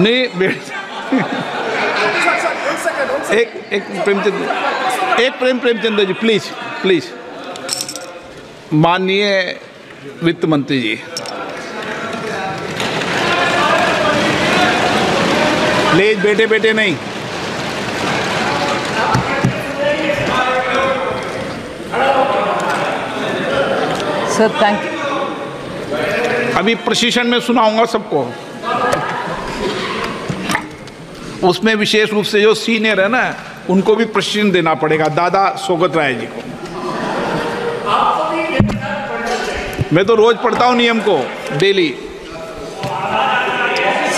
नहीं एक एक प्रेमचंद एक प्रेम प्रेमचंद्र जी प्लीज़ प्लीज़ माननीय वित्त मंत्री जी। प्लीज़ बेटे बेटे नहीं। Sir thank you. अभी प्रशिक्षण में सुनाऊँगा सबको। उसमें विशेष रूप से जो सीनियर है ना, उनको भी प्रशिक्षण देना पड़ेगा, दादा स्वगत राय जी को। मैं तो रोज पढ़ता हूँ नियम को, daily.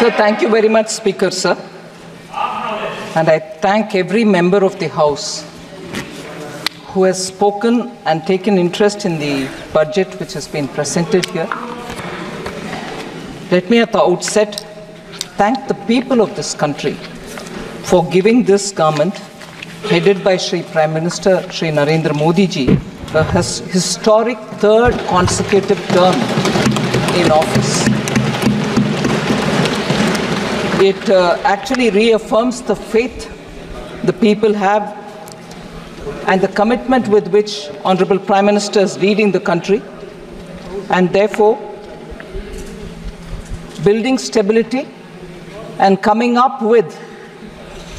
Sir thank you very much speaker sir and I thank every member of the house who has spoken and taken interest in the budget which has been presented here let me at the outset thank the people of this country for giving this government, headed by Sri Prime Minister Sri Narendra Modi ji, a his- historic third consecutive term in office. It uh, actually reaffirms the faith the people have and the commitment with which Honorable Prime Minister is leading the country, and therefore building stability and coming up with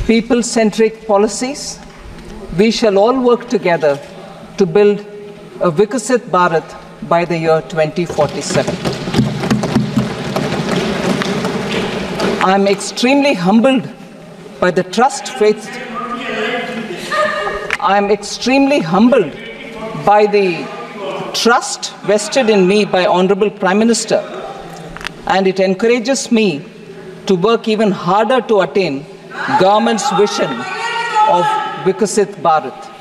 people centric policies, we shall all work together to build a Viksit Bharat by the year 2047. I am extremely humbled by the trust faith. I am extremely humbled by the trust vested in me by Honorable Prime Minister, and it encourages me to work even harder to attain government's vision of Viksit Bharat.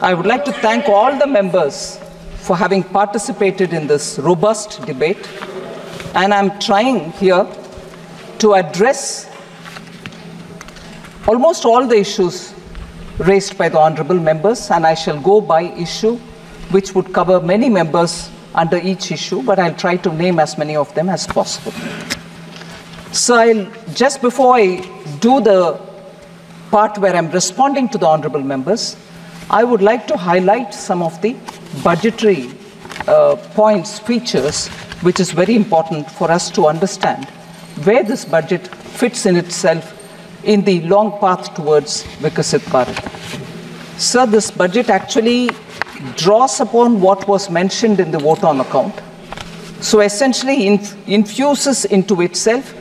I would like to thank all the members for having participated in this robust debate, and I'm trying here to address almost all the issues raised by the honorable members, and I shall go by issue, which would cover many members under each issue, but I'll try to name as many of them as possible. So, I'll, just before I do the part where I'm responding to the honorable members, I would like to highlight some of the budgetary uh, points, features, which is very important for us to understand where this budget fits in itself in the long path towards Viksit Bharat. Sir, this budget actually draws upon what was mentioned in the vote on account. So essentially inf- infuses into itself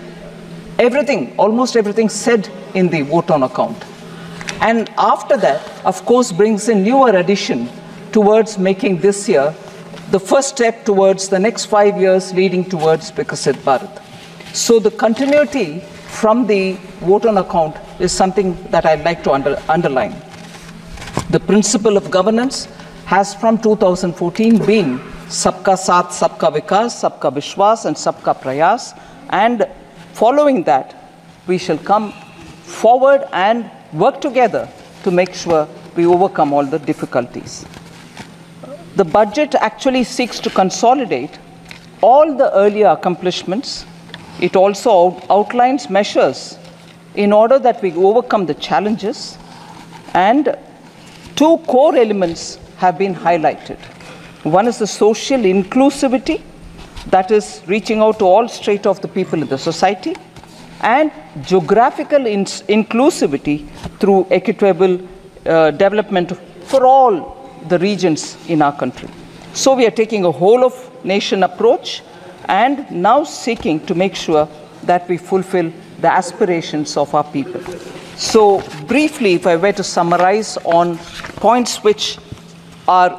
everything, almost everything said in the vote on account. And after that, of course, brings a newer addition towards making this year the first step towards the next five years leading towards Viksit Bharat. So the continuity from the vote on account is something that I'd like to under- underline. The principle of governance has from 2014 been Sabka Saath, Sabka Vikas, Sabka Vishwas, and Sabka Prayas. And following that, we shall come forward and work together to make sure we overcome all the difficulties. The budget actually seeks to consolidate all the earlier accomplishments. It also out- outlines measures in order that we overcome the challenges and two core elements have been highlighted. One is the social inclusivity, that is reaching out to all strata of the people in the society, and geographical in- inclusivity through equitable uh, development for all the regions in our country. So we are taking a whole of nation approach and now seeking to make sure that we fulfill the aspirations of our people. So, briefly, if I were to summarize on points which are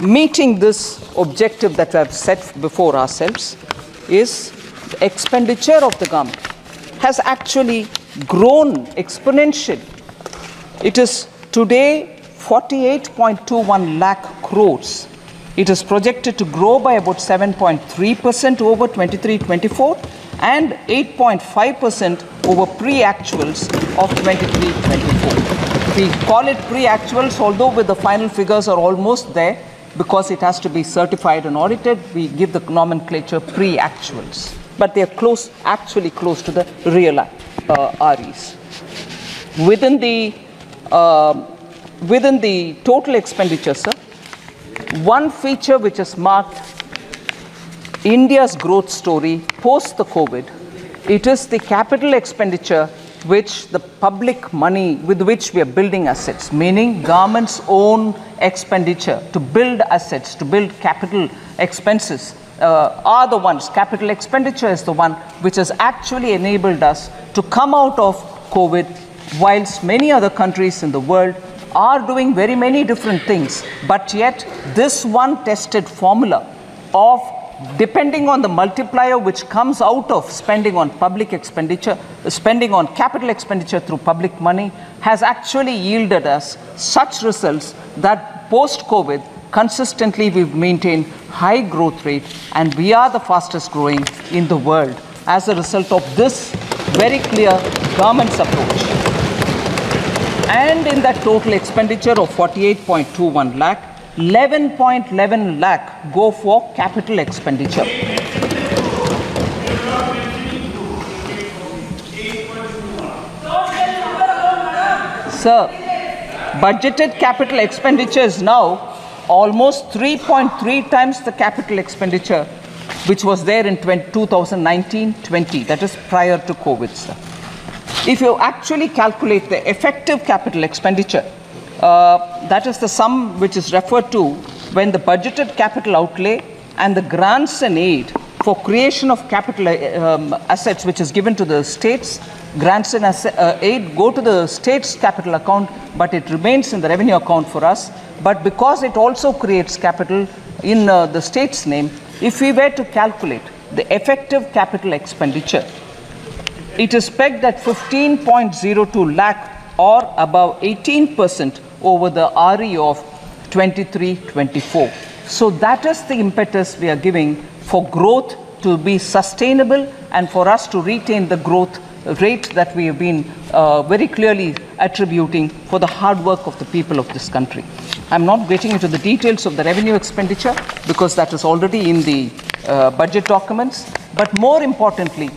meeting this objective that we have set before ourselves, is the expenditure of the government has actually grown exponentially. It is today 48.21 lakh crores. It is projected to grow by about 7.3% over 23 24 and 8.5% over pre actuals of 23 24. We call it pre actuals, although with the final figures are almost there because it has to be certified and audited, we give the nomenclature pre actuals. but they are close, actually close to the real uh, REs. Within the, uh, within the total expenditure, sir, one feature which has marked India's growth story post the COVID, it is the capital expenditure which the public money with which we are building assets, meaning government's own expenditure to build assets, to build capital expenses, uh, are the ones, capital expenditure is the one which has actually enabled us to come out of COVID, whilst many other countries in the world are doing very many different things. But yet, this one tested formula of depending on the multiplier which comes out of spending on public expenditure, spending on capital expenditure through public money, has actually yielded us such results that post COVID, consistently we've maintained high growth rate and we are the fastest growing in the world as a result of this very clear government's approach. And in that total expenditure of 48.21 lakh, 11.11 lakh go for capital expenditure. Sir, budgeted capital expenditure is now almost 3.3 times the capital expenditure which was there in 2019-20, that is prior to COVID, sir. If you actually calculate the effective capital expenditure, uh, that is the sum which is referred to when the budgeted capital outlay and the grants and aid for creation of capital um, assets which is given to the states, grants and uh, aid go to the state's capital account, but it remains in the revenue account for us. But because it also creates capital in uh, the state's name, if we were to calculate the effective capital expenditure, it is pegged at 15.02 lakh or above 18% over the RE of 23-24. So that is the impetus we are giving for growth to be sustainable and for us to retain the growth rate that we have been uh, very clearly attributing for the hard work of the people of this country. I'm not getting into the details of the revenue expenditure because that is already in the uh, budget documents. But more importantly,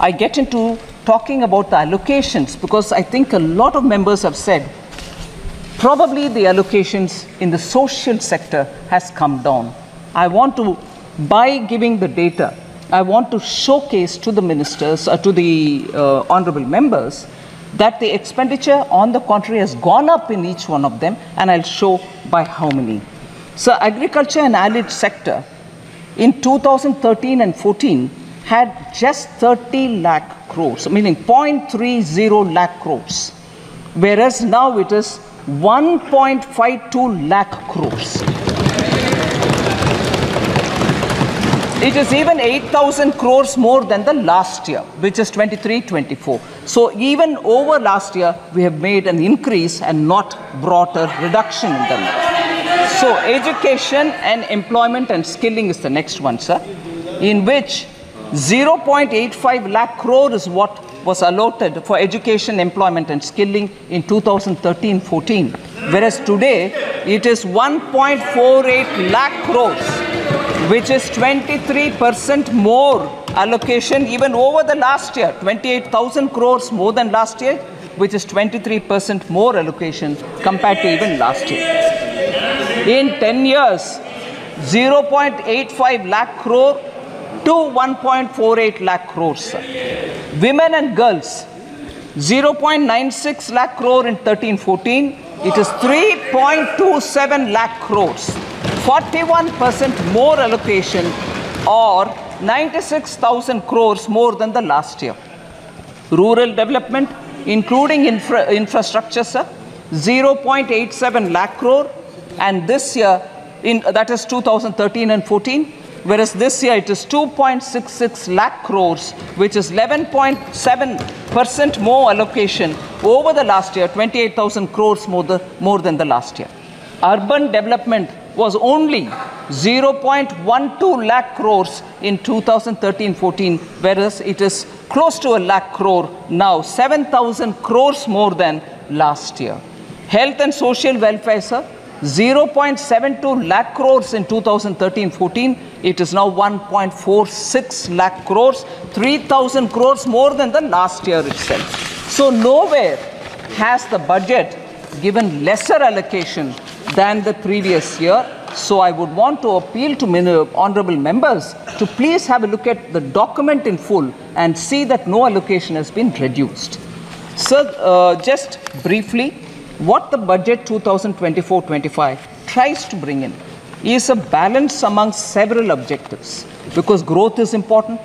I get into talking about the allocations because I think a lot of members have said probably the allocations in the social sector has come down. I want to, by giving the data, I want to showcase to the ministers, uh, to the uh, honorable members, that the expenditure on the contrary has gone up in each one of them, and I'll show by how many. So, agriculture and allied sector in 2013 and 14 had just 30 lakh crores, meaning 0.30 lakh crores, whereas now it is 1.52 lakh crores. It is even 8,000 crores more than the last year, which is 23 24. So, even over last year, we have made an increase and not brought a reduction in the them. So, education and employment and skilling is the next one, sir, in which 0.85 lakh crore is what was allotted for education, employment, and skilling in 2013 14. Whereas today, it is 1.48 lakh crores which is 23% more allocation even over the last year, 28,000 crores more than last year, which is 23% more allocation compared to even last year. In 10 years, 0.85 lakh crore to 1.48 lakh crores. Women and girls, 0.96 lakh crore in 13 14, it is 3.27 lakh crores. 41% more allocation or 96,000 crores more than the last year. Rural development, including infra infrastructure, sir, 0.87 lakh crore, and this year, in, that is 2013 and 14, whereas this year it is 2.66 lakh crores, which is 11.7% more allocation over the last year, 28,000 crores more, the, more than the last year. Urban development was only 0.12 lakh crores in 2013-14, whereas it is close to a lakh crore now, 7,000 crores more than last year. Health and social welfare, sir, 0.72 lakh crores in 2013-14. It is now 1.46 lakh crores, 3,000 crores more than the last year itself. So nowhere has the budget given lesser allocation than the previous year. So I would want to appeal to honorable members to please have a look at the document in full and see that no allocation has been reduced. Sir, uh, just briefly, what the budget 2024-25 tries to bring in is a balance among several objectives because growth is important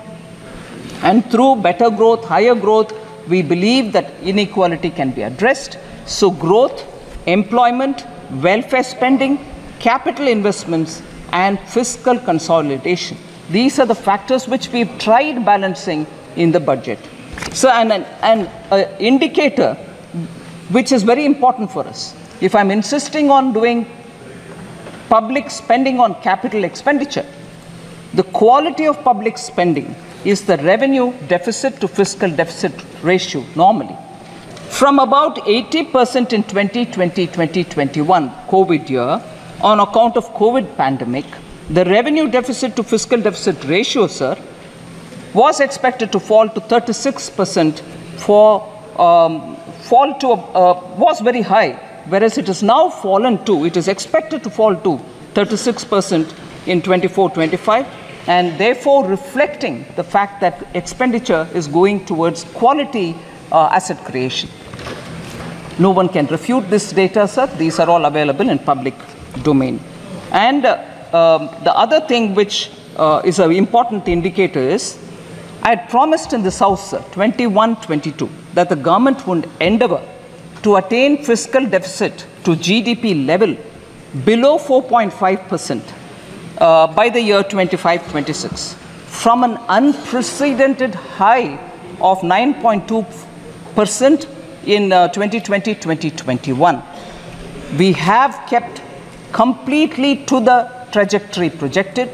and through better growth, higher growth, we believe that inequality can be addressed. So, growth, employment, welfare spending, capital investments, and fiscal consolidation. These are the factors which we've tried balancing in the budget. So, an, an, an uh, indicator which is very important for us. If I'm insisting on doing public spending on capital expenditure, the quality of public spending is the revenue deficit to fiscal deficit ratio normally. From about 80% in 2020-2021 COVID year on account of COVID pandemic, the revenue deficit to fiscal deficit ratio, sir, was expected to fall to 36% for um, fall to uh, was very high, whereas it has now fallen to it is expected to fall to 36% in 24-25 and therefore reflecting the fact that expenditure is going towards quality uh, asset creation. No one can refute this data, sir. These are all available in public domain. And uh, um, the other thing which uh, is an important indicator is I had promised in the South, sir, 21 22, that the government would endeavor to attain fiscal deficit to GDP level below 4.5% uh, by the year 25 26 from an unprecedented high of 9.2% in uh, 2020 2021. We have kept completely to the trajectory projected.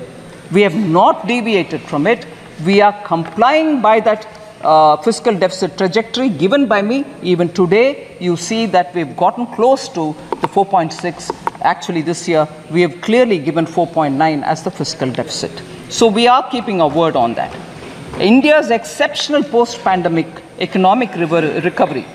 We have not deviated from it. We are complying by that uh, fiscal deficit trajectory given by me. Even today, you see that we've gotten close to the 4.6. Actually, this year, we have clearly given 4.9 as the fiscal deficit. So, we are keeping our word on that. India's exceptional post pandemic economic recovery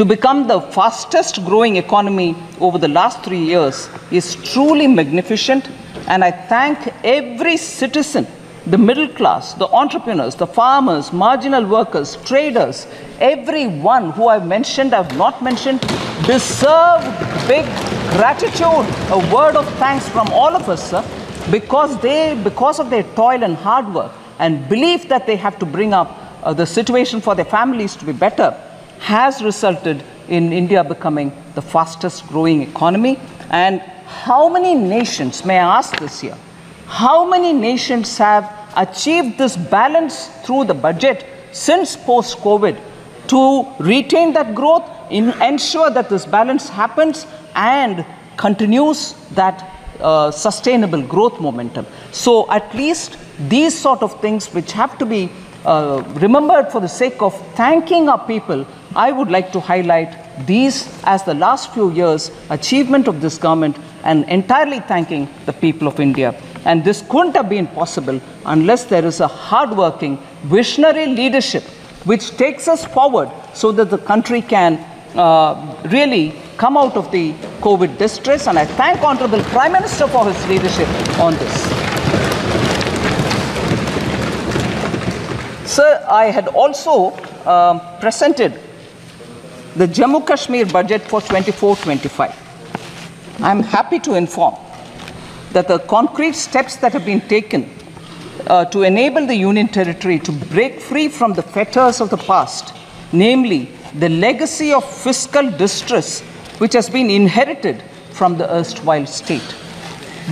to become the fastest growing economy over the last three years is truly magnificent. And I thank every citizen, the middle class, the entrepreneurs, the farmers, marginal workers, traders, everyone who I've mentioned, I've not mentioned, deserve big gratitude, a word of thanks from all of us, sir, because they, because of their toil and hard work and belief that they have to bring up uh, the situation for their families to be better has resulted in India becoming the fastest growing economy. And how many nations, may I ask this year, how many nations have achieved this balance through the budget since post COVID to retain that growth, in, ensure that this balance happens, and continues that uh, sustainable growth momentum? So, at least these sort of things which have to be uh, remembered for the sake of thanking our people, I would like to highlight these as the last few years' achievement of this government and entirely thanking the people of India. And this couldn't have been possible unless there is a hardworking, visionary leadership which takes us forward so that the country can uh, really come out of the COVID distress. And I thank Honorable Prime Minister for his leadership on this. Sir, I had also um, presented the Jammu Kashmir budget for 24 25. I'm happy to inform that the concrete steps that have been taken uh, to enable the Union Territory to break free from the fetters of the past, namely the legacy of fiscal distress which has been inherited from the erstwhile state.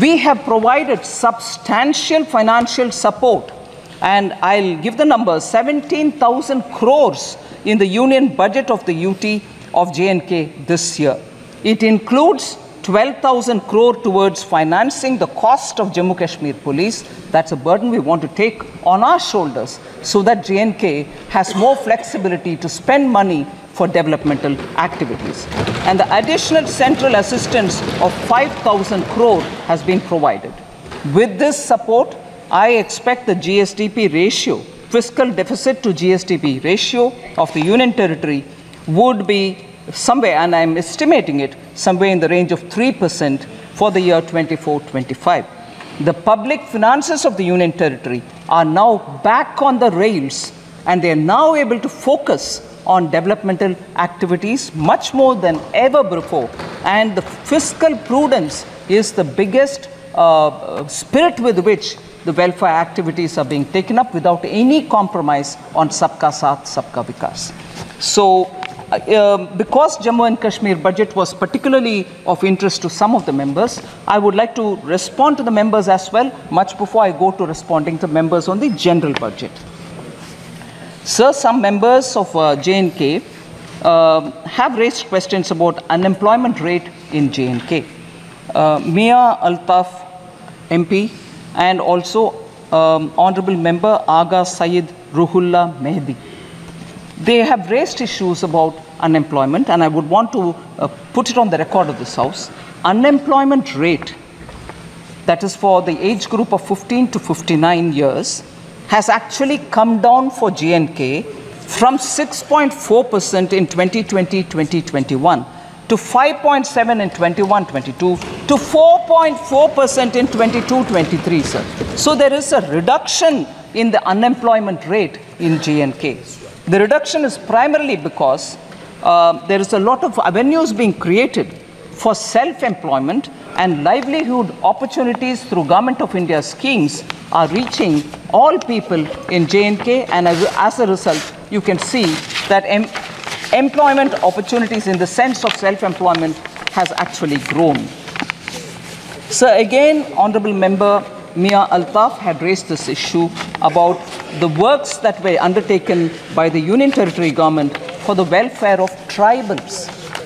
We have provided substantial financial support and I'll give the number 17,000 crores in the union budget of the UT of J&K this year. It includes 12,000 crore towards financing the cost of Jammu Kashmir police. That's a burden we want to take on our shoulders so that J&K has more flexibility to spend money for developmental activities. And the additional central assistance of 5,000 crore has been provided. With this support, I expect the GSDP ratio, fiscal deficit to GSDP ratio of the Union Territory would be somewhere, and I'm estimating it, somewhere in the range of 3% for the year 24 25. The public finances of the Union Territory are now back on the rails and they are now able to focus on developmental activities much more than ever before. And the fiscal prudence is the biggest uh, spirit with which the welfare activities are being taken up without any compromise on Sabka Saath, Sabka Vikas. So because Jammu and Kashmir budget was particularly of interest to some of the members, I would like to respond to the members as well, much before I go to responding to members on the general budget. Sir, some members of uh, J&K uh, have raised questions about unemployment rate in J&K. Uh, Mian Altaf MP and also um, Honorable Member Aga Syed Ruhullah Mehdi they have raised issues about unemployment, and I would want to uh, put it on the record of this House. Unemployment rate, that is for the age group of 15 to 59 years, has actually come down for J&K from 6.4% in 2020 2021 to 5.7 in 21 22 to 4.4% in 22 23, sir. So there is a reduction in the unemployment rate in J&K. The reduction is primarily because uh, there is a lot of avenues being created for self-employment and livelihood opportunities through Government of India schemes are reaching all people in J&K and as, as a result you can see that em employment opportunities in the sense of self-employment has actually grown. So again, Honorable Member Mian Altaf had raised this issue about the works that were undertaken by the Union Territory government for the welfare of tribals.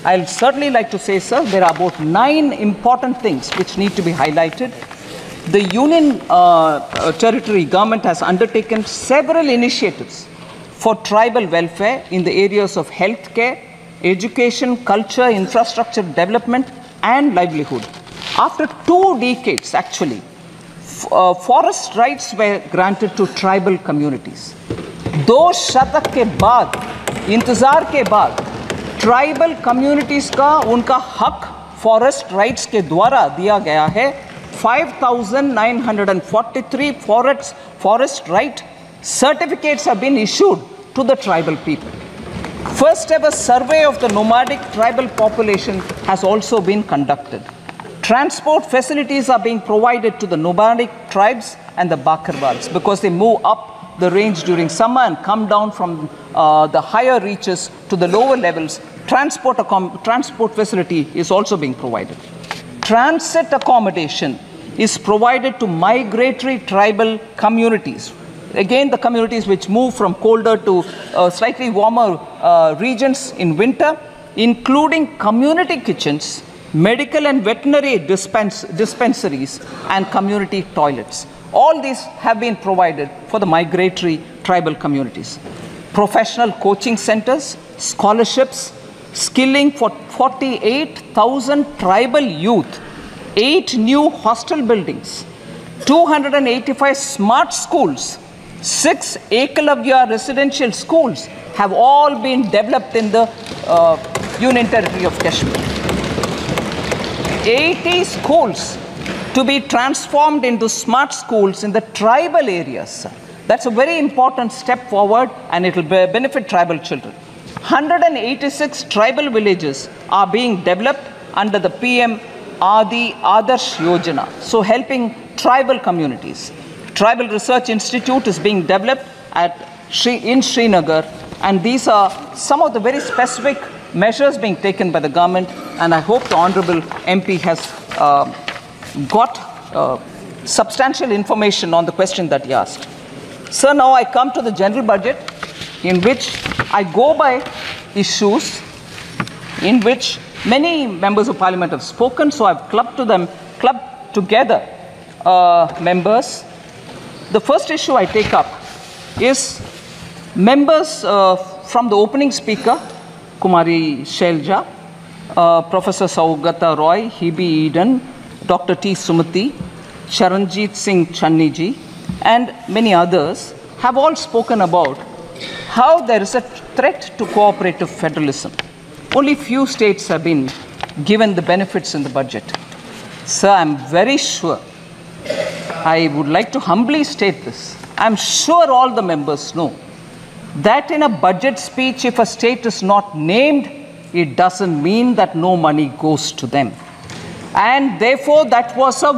I'll certainly like to say, sir, there are about nine important things which need to be highlighted. The Union uh, uh, Territory government has undertaken several initiatives for tribal welfare in the areas of healthcare, education, culture, infrastructure development, and livelihood. After two decades, actually, forest rights were granted to tribal communities दो शतक के बाद इंतज़ार के बाद tribal communities का उनका हक फॉरेस्ट राइट्स के द्वारा दिया गया है। 5,943 forest forest right certificates have been issued to the tribal people first ever survey of the nomadic tribal population has also been conducted Transport facilities are being provided to the nomadic tribes and the Bakarwals because they move up the range during summer and come down from uh, the higher reaches to the lower levels. Transport, transport facility is also being provided. Transit accommodation is provided to migratory tribal communities. Again, the communities which move from colder to uh, slightly warmer uh, regions in winter, including community kitchens medical and veterinary dispens dispensaries, and community toilets. All these have been provided for the migratory tribal communities. Professional coaching centers, scholarships, skilling for 48,000 tribal youth, eight new hostel buildings, 285 smart schools, six Ekalavya residential schools have all been developed in the uh, Union Territory of Kashmir. 80 schools to be transformed into smart schools in the tribal areas. That's a very important step forward and it will benefit tribal children. 186 tribal villages are being developed under the PM Adi Adarsh Yojana, so helping tribal communities. Tribal Research Institute is being developed at in Srinagar, and these are some of the very specific measures being taken by the government, and I hope the Honorable MP has uh, got uh, substantial information on the question that he asked. Sir, now I come to the general budget, in which I go by issues in which many members of parliament have spoken, so I've clubbed to them, clubbed together uh, members. The first issue I take up is members uh, from the opening speaker Kumari Selja, uh, Professor Saugata Roy, Hibi Eden, Dr. T. Sumathy, Charanjit Singh Channiji, and many others have all spoken about how there is a threat to cooperative federalism. Only few states have been given the benefits in the budget. Sir, I'm very sure, I would like to humbly state this. I'm sure all the members know that in a budget speech, if a state is not named, it doesn't mean that no money goes to them. And therefore, that was a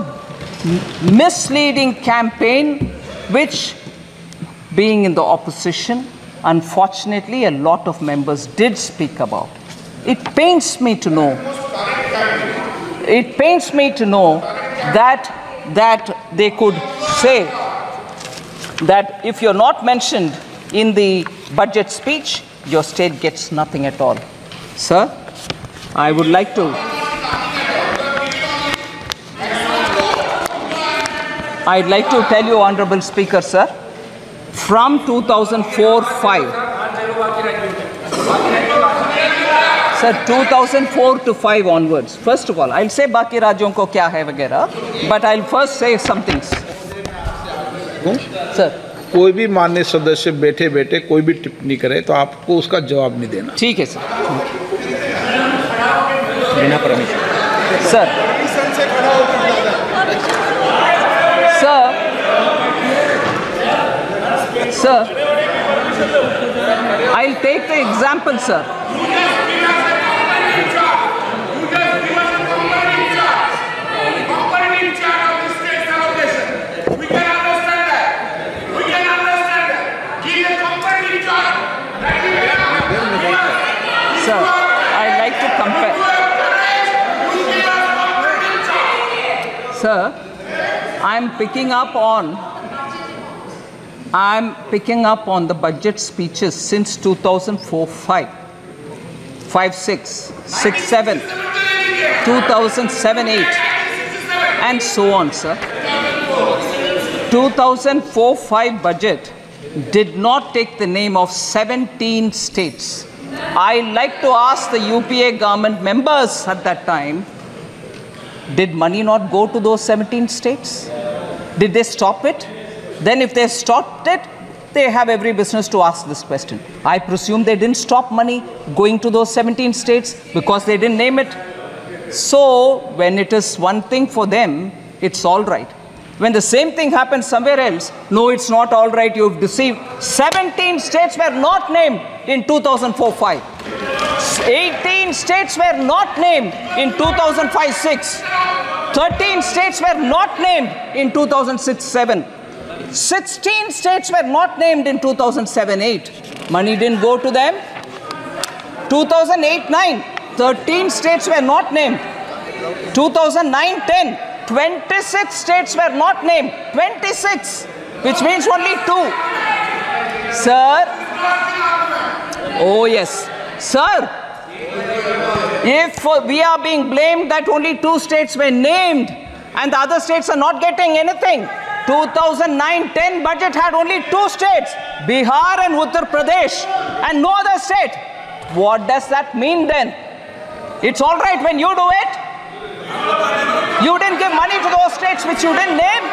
misleading campaign which, being in the opposition, unfortunately, a lot of members did speak about. It pains me to know. It pains me to know that that they could say that if you're not mentioned in the budget speech, your state gets nothing at all. Sir, I would like to. I'd like to tell you, Honorable Speaker, sir, from 2004 5. Sir, 2004 to 5 onwards. First of all, I'll say बाकी राज्यों को क्या है वगैरह, but I'll first say some things. कोई भी मान्य सदस्य बैठे बैठे कोई भी टिप्पणी करे तो आपको उसका जवाब नहीं देना। ठीक है, sir. Sir. Sir. Sir. I'll take the example sir. Sir, I'm picking up on I'm picking up on the budget speeches since 2004 5, 5 6, 6 7, 2007 8, and so on, sir. 2004 5 budget did not take the name of 17 states. I like to ask the UPA government members at that time did money not go to those 17 states? Did they stop it? Then, if they stopped it, they have every business to ask this question. I presume they didn't stop money going to those 17 states because they didn't name it. So, when it is one thing for them, it's all right. When the same thing happens somewhere else, no, it's not all right, you've deceived. 17 states were not named in 2004 5. 18 states were not named in 2005 6. 13 states were not named in 2006 7. 16 states were not named in 2007 8. Money didn't go to them. 2008 9. 13 states were not named. 2009 10. 26 states were not named. 26, which means only two. Sir, oh yes, sir, if we are being blamed that only two states were named and the other states are not getting anything, 2009-10 budget had only two states, Bihar and Uttar Pradesh, and no other state. What does that mean then? It's all right when you do it. You didn't give money to those states which you didn't name.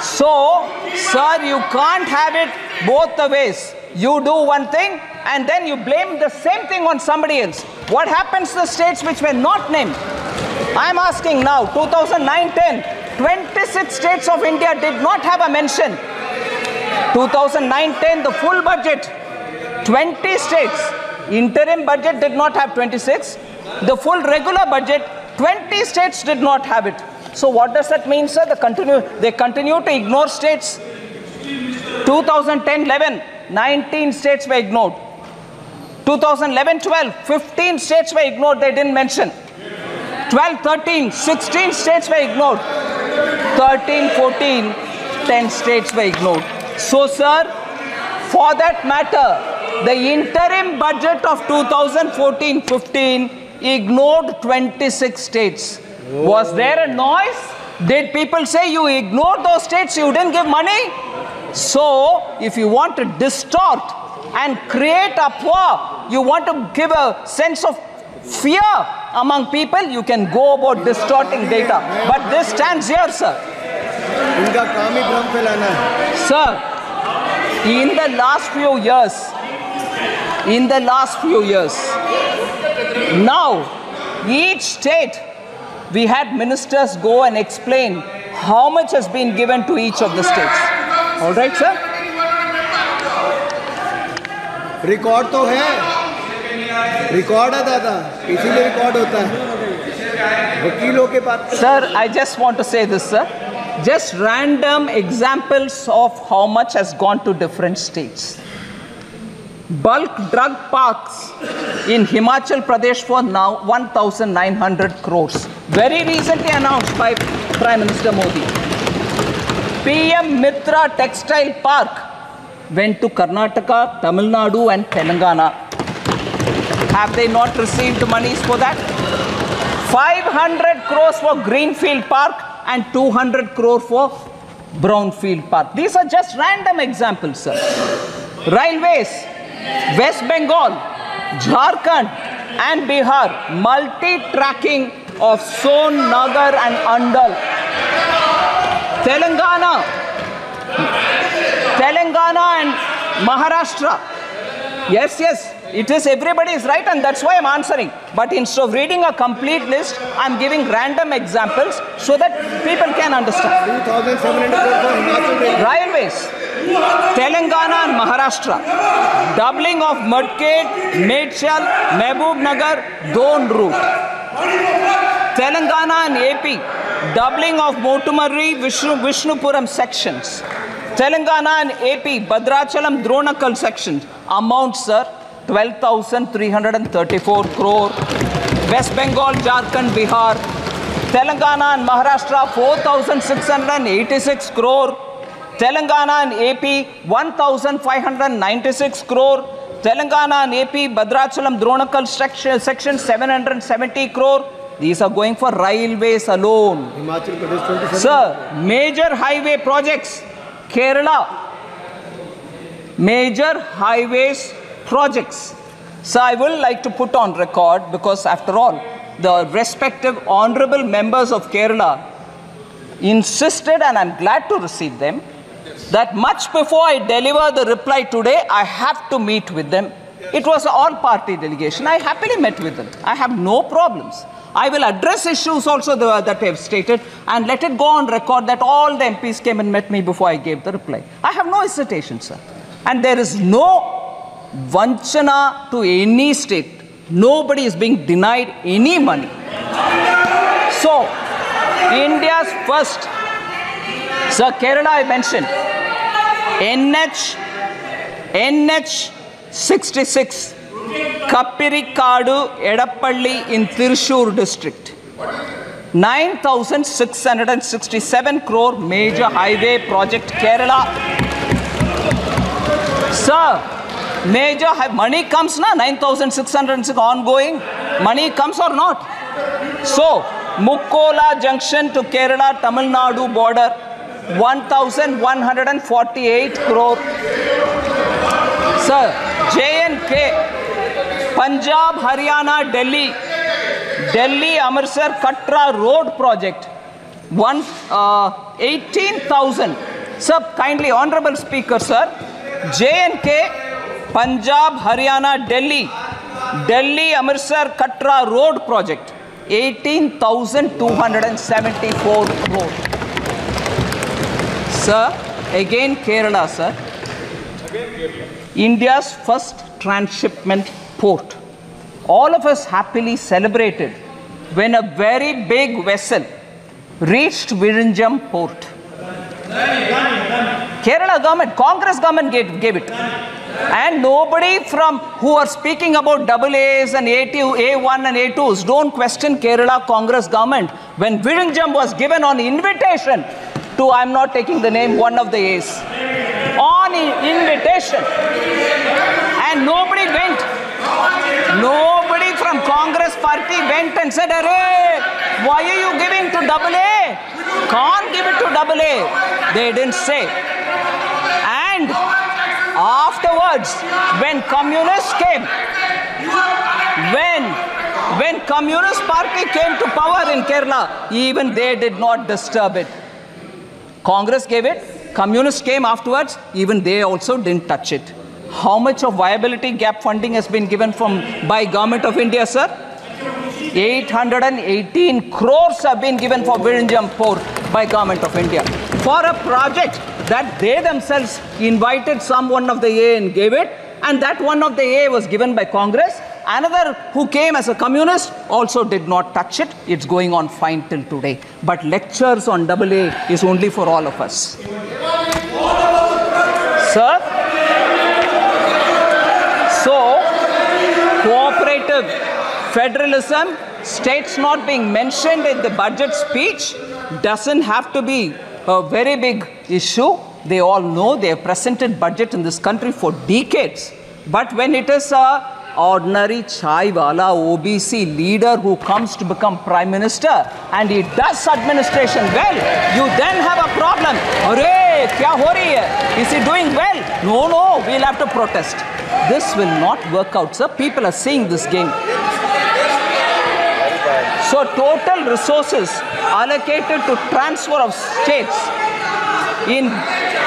So, sir, you can't have it both the ways. You do one thing and then you blame the same thing on somebody else. What happens to the states which were not named? I'm asking now, 2009 10, 26 states of India did not have a mention. 2009 10, the full budget, 20 states. Interim budget did not have 26. The full regular budget, 20 states did not have it. So, what does that mean, sir? They continue, they continue to ignore states. 2010 11, 19 states were ignored. 2011 12, 15 states were ignored, they didn't mention. 12 13, 16 states were ignored. 13 14, 10 states were ignored. So, sir, for that matter, the interim budget of 2014 15 ignored 26 states. Was there a noise? Did people say you ignored those states, you didn't give money? So, if you want to distort and create a poor, you want to give a sense of fear among people, you can go about distorting data. But this stands here, sir. Sir, in the last few years, in the last few years, now each state we had ministers go and explain how much has been given to each of the states. All right, sir? Record तो है record है दादा इसीलिए record होता है वकीलों के पास Sir, I just want to say this, sir. Just random examples of how much has gone to different states. Bulk drug parks in Himachal Pradesh for now 1,900 crores. Very recently announced by Prime Minister Modi. PM Mitra Textile Park went to Karnataka, Tamil Nadu, and Telangana. Have they not received monies for that? 500 crores for Greenfield Park and 200 crore for Brownfield Park. These are just random examples, sir. Railways, West Bengal, Jharkhand, and Bihar, multi-tracking of Son, Nagar and Andal. Telangana, Telangana and Maharashtra. Yes, yes, it is Everybody is right and that's why I'm answering. But instead of reading a complete list, I'm giving random examples so that people can understand. Railways. Telangana and Maharashtra doubling of Mudkhed Medchal Mahbubnagar Dhone route Telangana and AP doubling of Motumarri Vishnu Vishnupuram sections Telangana and AP Bhadrachalam Dornakal section amount sir 12,334 crore West Bengal Jharkhand Bihar Telangana and Maharashtra 4,686 crore Telangana and AP 1596 crore. Telangana and AP Bhadrachalam Dronakal section, section 770 crore. These are going for railways alone. Sir, major highway projects. Kerala. Major highways projects. So I will like to put on record because after all, the respective honorable members of Kerala insisted and I'm glad to receive them that much before I deliver the reply today, I have to meet with them. It was an all party delegation. I happily met with them. I have no problems. I will address issues also that I have stated and let it go on record that all the MPs came and met me before I gave the reply. I have no hesitation, sir. And there is no vanchana to any state. Nobody is being denied any money. So, India's first, Sir Kerala I mentioned, NH, NH 66, Kapirikadu, Edappalli in Thrissur district. 9,667 crore major highway project Kerala. Sir, major money comes na 9,606 ongoing. Money comes or not? So, Mukkola junction to Kerala Tamil Nadu border 1148 crore sir jnk Punjab Haryana Delhi Delhi Amritsar Katra road project one eighteen thousand sir kindly honourable speaker sir J and K Punjab Haryana Delhi Delhi Amritsar Katra road project 18,274 crore. Sir, again Kerala, sir. India's first transshipment port. All of us happily celebrated when a very big vessel reached Vizhinjam port. Kerala government, Congress government gave, gave it. And nobody from who are speaking about double A's and A2, A1 and A2s don't question Kerala Congress government when Vizhinjam was given on invitation to, I'm not taking the name, one of the A's. On invitation. And nobody went. Nobody from Congress party went and said, Array, why are you giving to double A? Can't give it to double A. They didn't say. And afterwards, when communists came, when when Communist Party came to power in Kerala, even they did not disturb it. Congress gave it, Communists came afterwards, even they also didn't touch it. How much of viability gap funding has been given from by Government of India, sir? 818 crores have been given for Vizhinjam port by Government of India for a project that they themselves invited someone of the A and gave it, and that one of the A was given by Congress. Another who came as a communist also did not touch it. It's going on fine till today. But lectures on double A is only for all of us. Sir? So, cooperative federalism, states not being mentioned in the budget speech, doesn't have to be a very big issue. They all know they have presented budget in this country for decades. But when it is a ordinary chai wala OBC leader who comes to become prime minister and he does administration well, you then have a problem. Kya ho? Is he doing well? No, no, we'll have to protest. This will not work out, sir. People are seeing this game. So total resources allocated to transfer of states in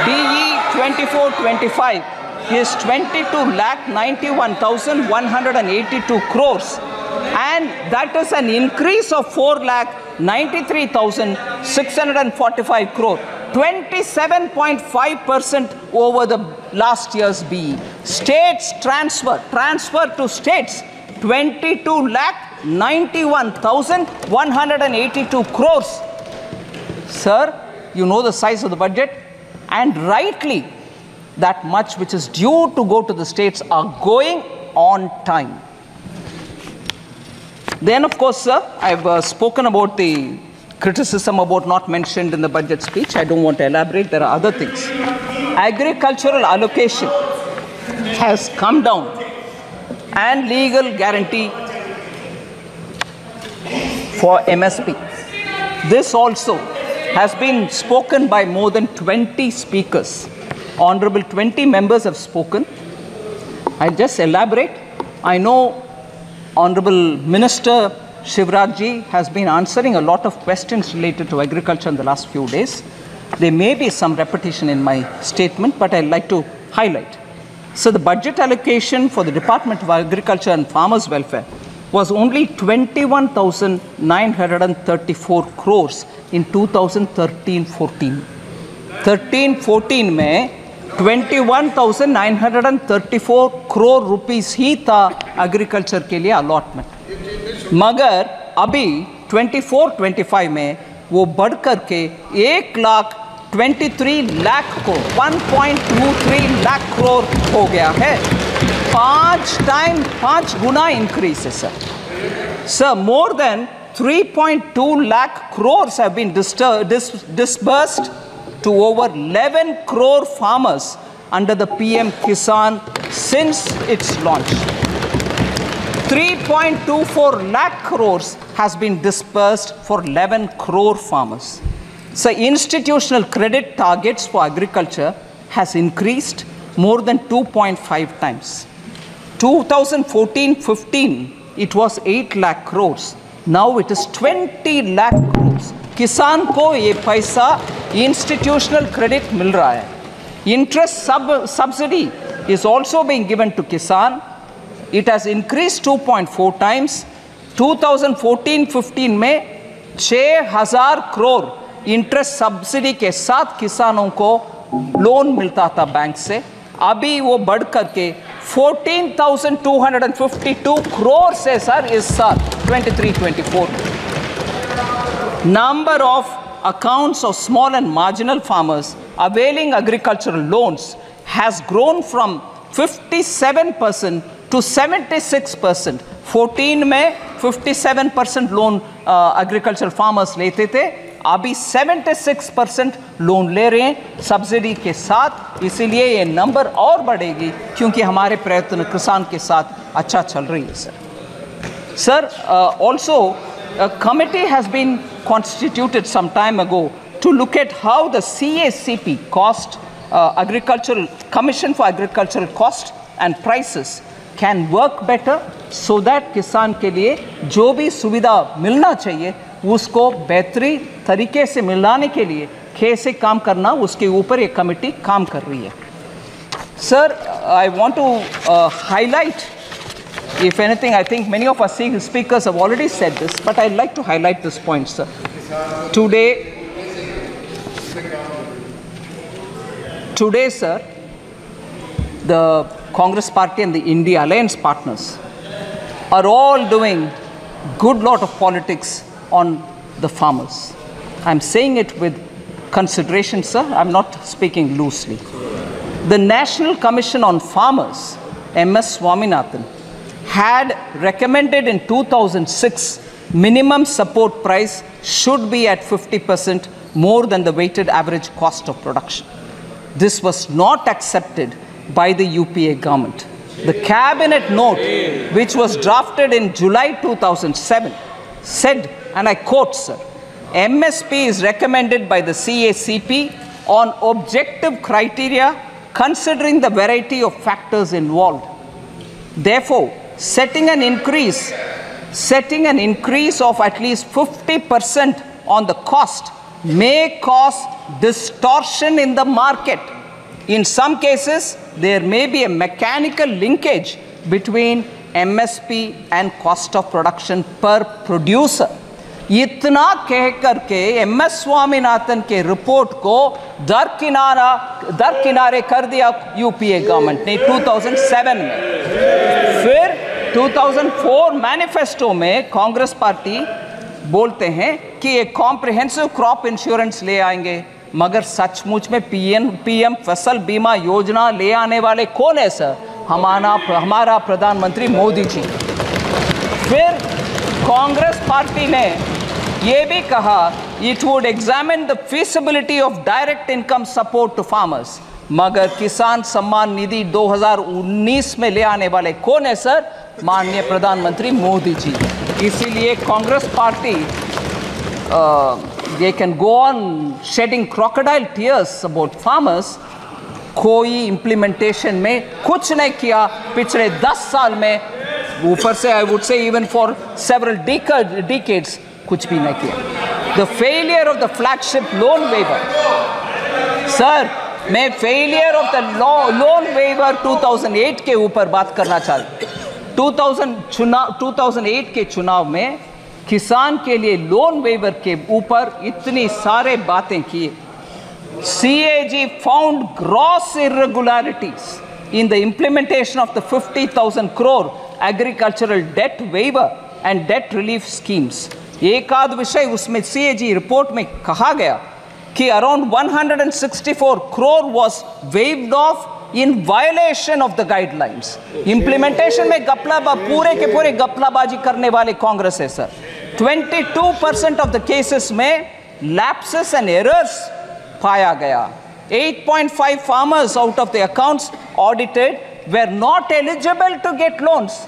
BE 24-25 is 22 lakh 91,182 crores. And that is an increase of 4 lakh 93,645 crore. 27.5% over the last year's BE states transfer transfer to states 22 lakh 91,182 crores. Sir, you know the size of the budget, and rightly, that much which is due to go to the states are going on time. Then, of course, sir, I've uh, spoken about the criticism about not mentioned in the budget speech. I don't want to elaborate, there are other things. Agricultural allocation has come down, and legal guarantee for MSP. This also has been spoken by more than 20 speakers. Honorable 20 members have spoken. I'll just elaborate. I know Honorable Minister Shivrajji has been answering a lot of questions related to agriculture in the last few days. There may be some repetition in my statement, but I'd like to highlight. So, the budget allocation for the Department of Agriculture and Farmers Welfare was only 21,934 crores in 2013-14. 13-14 में 21,934 crore rupees ही था agriculture के लिए allotment मगर अभी 24-25 में वो बढ़ करके एक लाख 23 लाख को 1.23 लाख करोड़ हो गया है। पाँच टाइम पाँच गुना इंक्रीज है sir sir more than 3.2 lakh crore have been disturb dis disbursed to over 11 crore farmers under the PM Kisan since its launch. 3.24 lakh crores has been disbursed for 11 crore farmers. So institutional credit targets for agriculture has increased more than 2.5 times. 2014-15 it was 8 lakh crores. Now it is 20 lakh crores. किसान को ये पैसा institutional credit मिल रहा है। Interest sub subsidy is also being given to kisan. It has increase 2.4 times 2014-15 में छ हज़ार crore interest subsidy के साथ किसानों को लोन मिलता था बैंक से। अभी वो बढ़ करके 14,252 करोड़ से सर इस साल 23-24 number of accounts of small and marginal farmers availing agricultural loans has grown from 57% to 76%. 14 में 57% लोन एग्रीकल्चर फार्मर्स लेते थे अभी 76 परसेंट लोन ले रहे हैं सब्सिडी के साथ इसीलिए ये नंबर और बढ़ेगी क्योंकि हमारे प्रयत्न किसान के साथ अच्छा चल रही है sir uh, also, a committee has been constituted some time ago to look at how the CACP cost, uh, agricultural commission for agricultural cost and prices, can work better so that किसान के लिए जो भी सुविधा मिलना चाहिए उसको बेहतरी तरीके से मिलाने के लिए कैसे काम करना उसके ऊपर एक कमेटी काम कर रही है I want to uh, highlight, if anything, I think many of our speakers have already said this, but I'd like to highlight this point, sir. Today, today, sir, the Congress party and the India alliance partners are all doing good lot of politics on the farmers. I'm saying it with consideration, sir. I'm not speaking loosely. The National Commission on Farmers, MS Swaminathan, had recommended in 2006 minimum support price should be at 50% more than the weighted average cost of production. This was not accepted by the UPA government. The cabinet note, which was drafted in July 2007, said, and I quote, sir, MSP is recommended by the CACP on objective criteria considering the variety of factors involved. Therefore, setting an increase, setting an increase of at least 50% on the cost may cause distortion in the market. In some cases, there may be a mechanical linkage between MSP and cost of production per producer. इतना कह करके M S Swaminathan के report को दरकिनारा दरकिनारे कर दिया UPA government ने 2007 में। फिर 2004 मैनिफेस्टो में कांग्रेस पार्टी बोलते हैं कि एक कॉम्प्रिहेंसिव क्रॉप इंश्योरेंस ले आएँगे, मगर सचमुच में पीएम पीएम फ़सल बीमा योजना ले आने वाले कौन है, सर? हमारा हमारा प्रधानमंत्री मोदी जी। फिर कांग्रेस पार्टी ने ये भी कहा it would examine the feasibility of direct income support to farmers मगर किसान सम्मान निधि 2019 में ले आने वाले कौन है, सर? माननीय प्रधानमंत्री मोदी जी। इसीलिए Congress party they can go on shedding crocodile tears about farmers कोई इम्प्लीमेंटेशन में कुछ नहीं किया। पिछले दस साल में, ऊपर से I would say even for several decades कुछ भी नहीं किया। The failure of the flagship loan waiver sir मैं failure of the loan waiver 2008 के ऊपर बात करना चाहता हूँ। 2000 चुनाव 2008 के चुनाव में किसान के लिए लोन वेवर के ऊपर इतनी सारे बातें किए। C A G found gross irregularities in the implementation of the fifty thousand crore agricultural debt waiver and debt relief schemes एक आध विषय उसमें सीएजी रिपोर्ट में कहा गया कि around 164 crore was waived off in violation of the guidelines implementation में गपलाबा, पूरे के पूरे गपलाबाजी करने वाले कांग्रेस है sir 22 percent of the cases में लैप्सेस एंड एरर्स पाया गया. 8.5 farmers out of the accounts audited were not eligible to get loans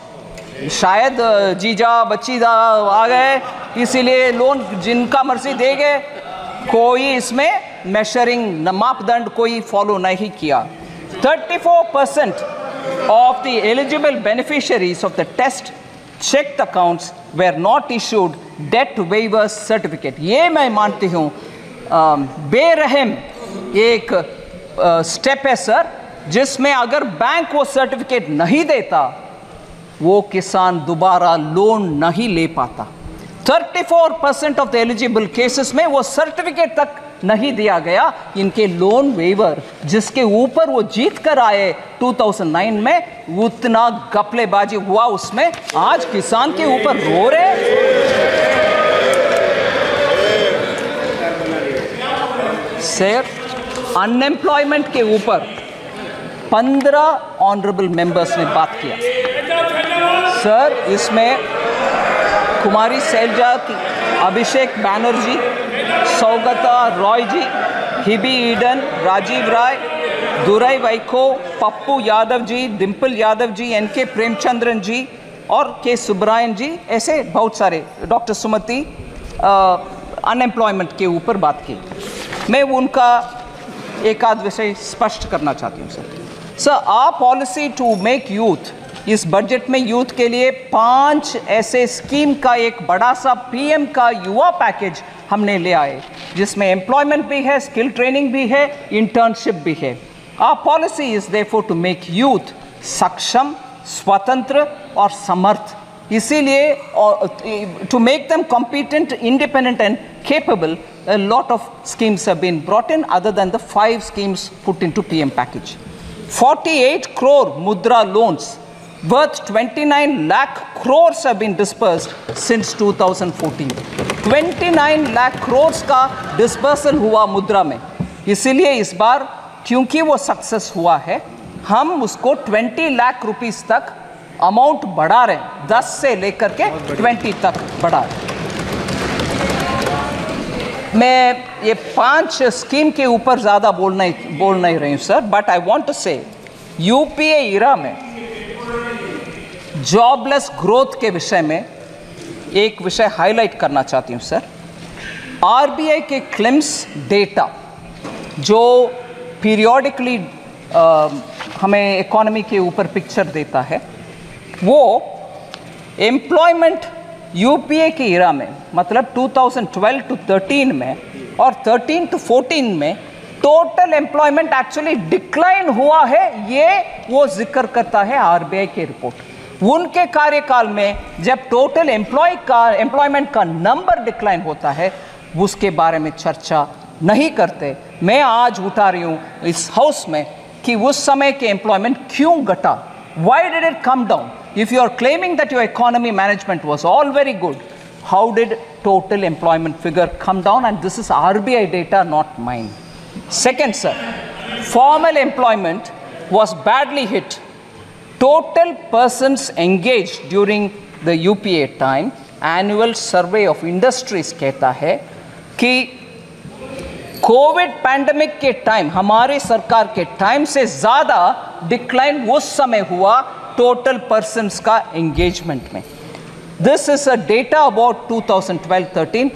शायद जीजा बच्चीदा आ गए, इसीलिए लोन जिनका मर्ज़ी दे गए, कोई इसमें मेशरिंग मापदंड कोई फॉलो नहीं किया। 34% of the eligible beneficiaries of the test checked accounts were not issued debt waiver certificate. ये मैं मानती हूँ बेरहम एक स्टेप है सर जिसमें अगर बैंक वो सर्टिफिकेट नहीं देता वो किसान दोबारा लोन नहीं ले पाता। 34 percent of the eligible cases में वो सर्टिफिकेट तक नहीं दिया गया। इनके लोन वेवर जिसके ऊपर वो जीत कर आए 2009 में उतना गपलेबाजी हुआ उसमें। आज किसान के ऊपर रो रहे सर अनएम्प्लॉयमेंट के ऊपर 15 ऑनरेबल मेंबर्स ने बात किया। सर इसमें कुमारी सैलजा की, अभिषेक बैनर्जी, सौगता रॉय जी, हिबी ईडन, राजीव राय, दुरई वैको पप्पू यादव जी डिम्पल यादव जी एन के प्रेमचंद्रन जी और के सुब्रायन जी, ऐसे बहुत सारे, डॉक्टर सुमति अनएम्प्लॉयमेंट के ऊपर बात की। मैं उनका एक आध विषय स्पष्ट करना चाहती हूँ sir sir a policy to make youth इस बजट में यूथ के लिए पाँच ऐसे स्कीम का एक बड़ा सा पीएम का युवा पैकेज हमने ले आए, जिसमें एम्प्लॉयमेंट भी है स्किल ट्रेनिंग भी है इंटर्नशिप भी है। A policy is therefore to make youth सक्षम, स्वतंत्र और समर्थ। इसीलिए to make them competent independent and capable, a lot of schemes have been brought in, other than the five schemes put into pm package 48 crore mudra loans worth 29 lakh crores have been dispersed since 2014 29 lakh crores का dispersal हुआ मुद्रा में इसीलिए इस बार क्योंकि वो success हुआ है हम उसको 20 लाख रुपीस तक अमाउंट बढ़ा रहे हैं 10 से लेकर के 20 तक बढ़ा रहे हैं मैं ये पाँच स्कीम के ऊपर ज़्यादा बोल नहीं बोल नहीं रही हूँ, sir but I want to say UPA era में जॉबलेस ग्रोथ के विषय में एक विषय हाईलाइट करना चाहती हूँ, सर। आरबीआई के क्लिम्स डेटा जो पीरियोडिकली हमें इकोनॉमी के ऊपर पिक्चर देता है, वो एम्प्लॉयमेंट यूपीए के इरा में मतलब 2012 टू 13 में और 13 टू 14 में टोटल एम्प्लॉयमेंट एक्चुअली डिक्लाइन हुआ है। ये वो ज़िक्र करता है आरबीआई की रिपोर्ट। उनके कार्यकाल में जब टोटल एम्प्लॉय का एम्प्लॉयमेंट का नंबर डिक्लाइन होता है, उसके बारे में चर्चा नहीं करते। मैं आज उठा रही हूँ इस हाउस में कि उस समय के एम्प्लॉयमेंट क्यों घटा? Why did it come down if you are claiming that your economy management was all very good, how did total employment figure come down? And this is RBI data, not mine. Second, sir, formal employment was badly hit. Total persons engaged during the UPA time, annual survey of industries कहता है कि Covid pandemic के time हमारे सरकार के time से ज़्यादा decline उस समय हुआ टोटल पर्सन का एंगेजमेंट में this is a data about 2012-13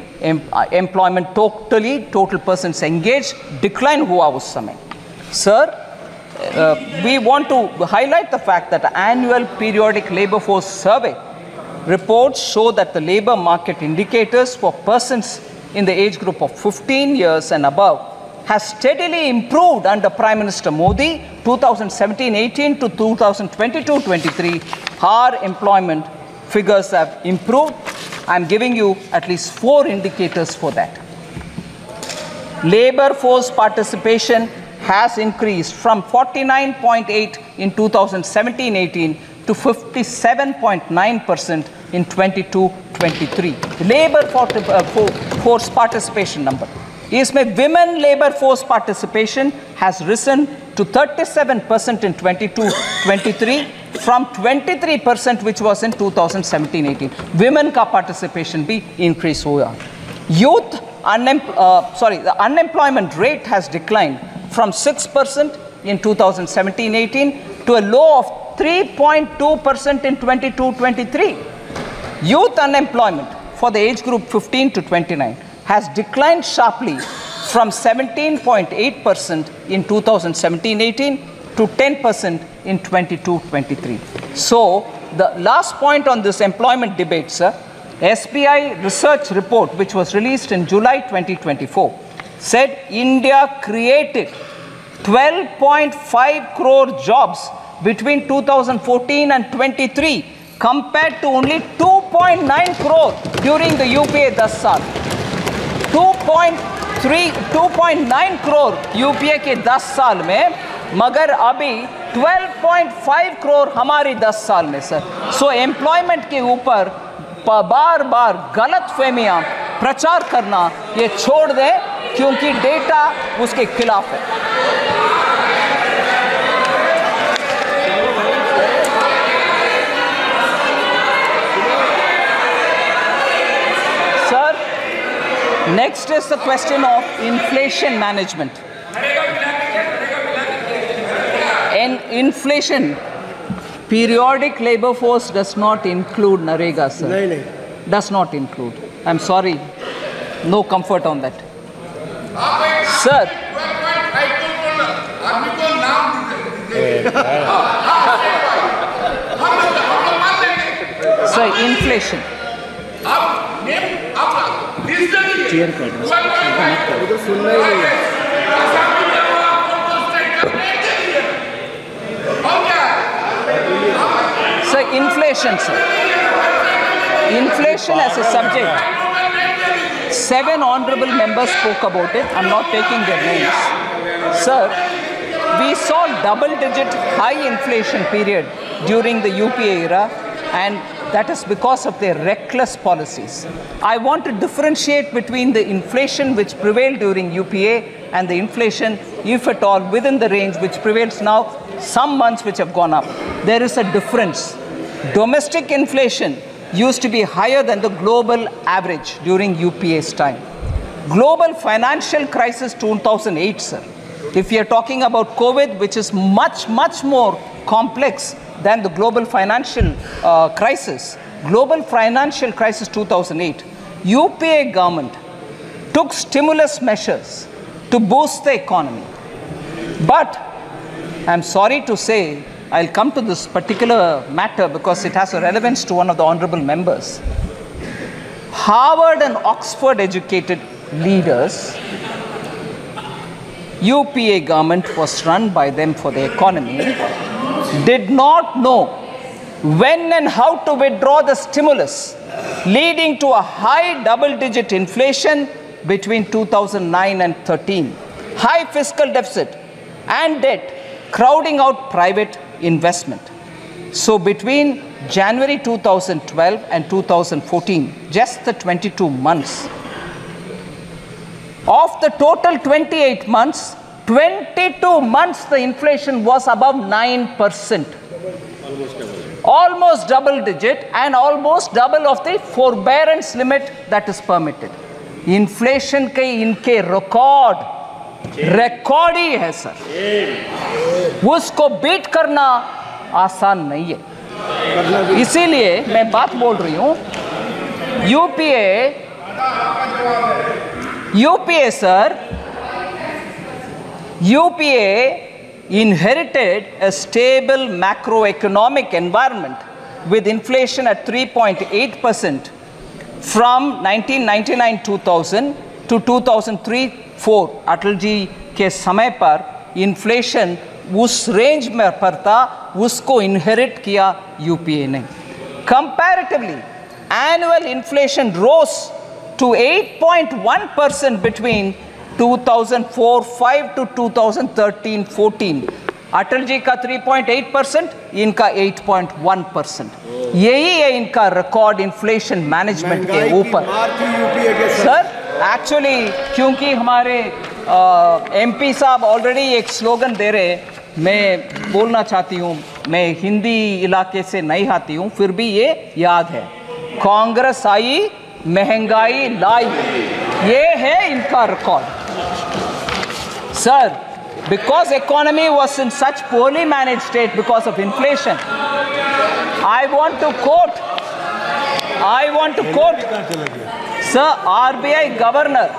employment totally total person engage decline हुआ उस समय sir we want to highlight the fact that annual periodic labor force survey reports show that the labor market indicators for persons in the age group of 15 years and above has steadily improved under Prime Minister Modi 2017-18 to 2022-23. Our employment figures have improved. I'm giving you at least four indicators for that. Labor force participation has increased from 49.8 in 2017-18 to 57.9% in 22-23. Labor uh, force participation number. इसमें women labor force participation has risen to 37% in 22-23 from 23% which was in 2017-18. Women का participation भी increase हुआ. Youth unem- uh, sorry, the unemployment rate has declined from 6% in 2017-18 to a low of 3.2% in 22-23. Youth unemployment for the age group 15 to 29 has declined sharply from 17.8% in 2017-18 to 10% in 22-23. So the last point on this employment debate, sir, SBI research report which was released in July 2024 said India created 12.5 crore jobs between 2014 and 23 compared to only 2.9 crore during the UPA 10 साल 2.3 2.9 crore UPA के 10 साल में, मगर अभी 12.5 करोड़ हमारी 10 साल में sir so employment के ऊपर बार बार गलत फहमियाँ प्रचार करना ये छोड़ दें, क्योंकि डेटा उसके खिलाफ है। Next is the question of inflation management. In inflation, periodic labor force does not include NREGA, sir. Does not include. I'm sorry. No comfort on that. Sir. sir, inflation. Chair कर रहा है। वो तो सुनना ही नहीं है आसामी में हुआ कौन कौन स्टेट का नेम दे दीजिए और क्या Sir, inflation, sir. Inflation as a subject. Seven honorable members spoke about it. I'm not taking their names. Sir, we saw double digit high inflation period during the UPA era and that is because of their reckless policies. I want to differentiate between the inflation which prevailed during UPA and the inflation, if at all, within the range which prevails now, some months which have gone up. There is a difference. Domestic inflation used to be higher than the global average during UPA's time. Global financial crisis 2008, sir. If you are talking about COVID, which is much, much more complex than the global financial uh, crisis, global financial crisis 2008, UPA government took stimulus measures to boost the economy. But I'm sorry to say, I'll come to this particular matter because it has a relevance to one of the honorable members. Harvard and Oxford educated leaders, UPA government was run by them for the economy, did not know when and how to withdraw the stimulus, leading to a high double digit inflation between 2009 and 13, high fiscal deficit and debt, crowding out private investment. So between January 2012 and 2014, just the 22 months, of the total 28 months, 22 months the inflation was above 9%. Almost double digit and almost double of the forbearance limit that is permitted. Inflation के इनके record record ही है sir उसको beat करना आसान नहीं है इसीलिए मैं बात बोल रही हूँ UPA UPA sir UPA inherited a stable macroeconomic environment with inflation at 3.8% from 1999-2000 to 2003-4 Atal ji के समय पर इन्फ्लेशन उस रेंज में पर था उसको इनहेरिट किया यूपीए ने comparatively annual inflation rose to 8.1 percent between 2004-5 to 2013-14 Atal ji का 3.8 परसेंट इनका 8.1 परसेंट यही है इनका रिकॉर्ड इन्फ्लेशन मैनेजमेंट के ऊपर सर एक्चुअली क्योंकि हमारे एमपी साहब ऑलरेडी एक स्लोगन दे रहे मैं बोलना चाहती हूँ मैं हिंदी इलाके से नहीं आती हूँ फिर भी ये याद है कांग्रेस आई महँगाई लाई. ये है इनका record Sir, because economy was in such poorly managed state because of inflation, I want to quote, I want to quote, Sir, RBI governor,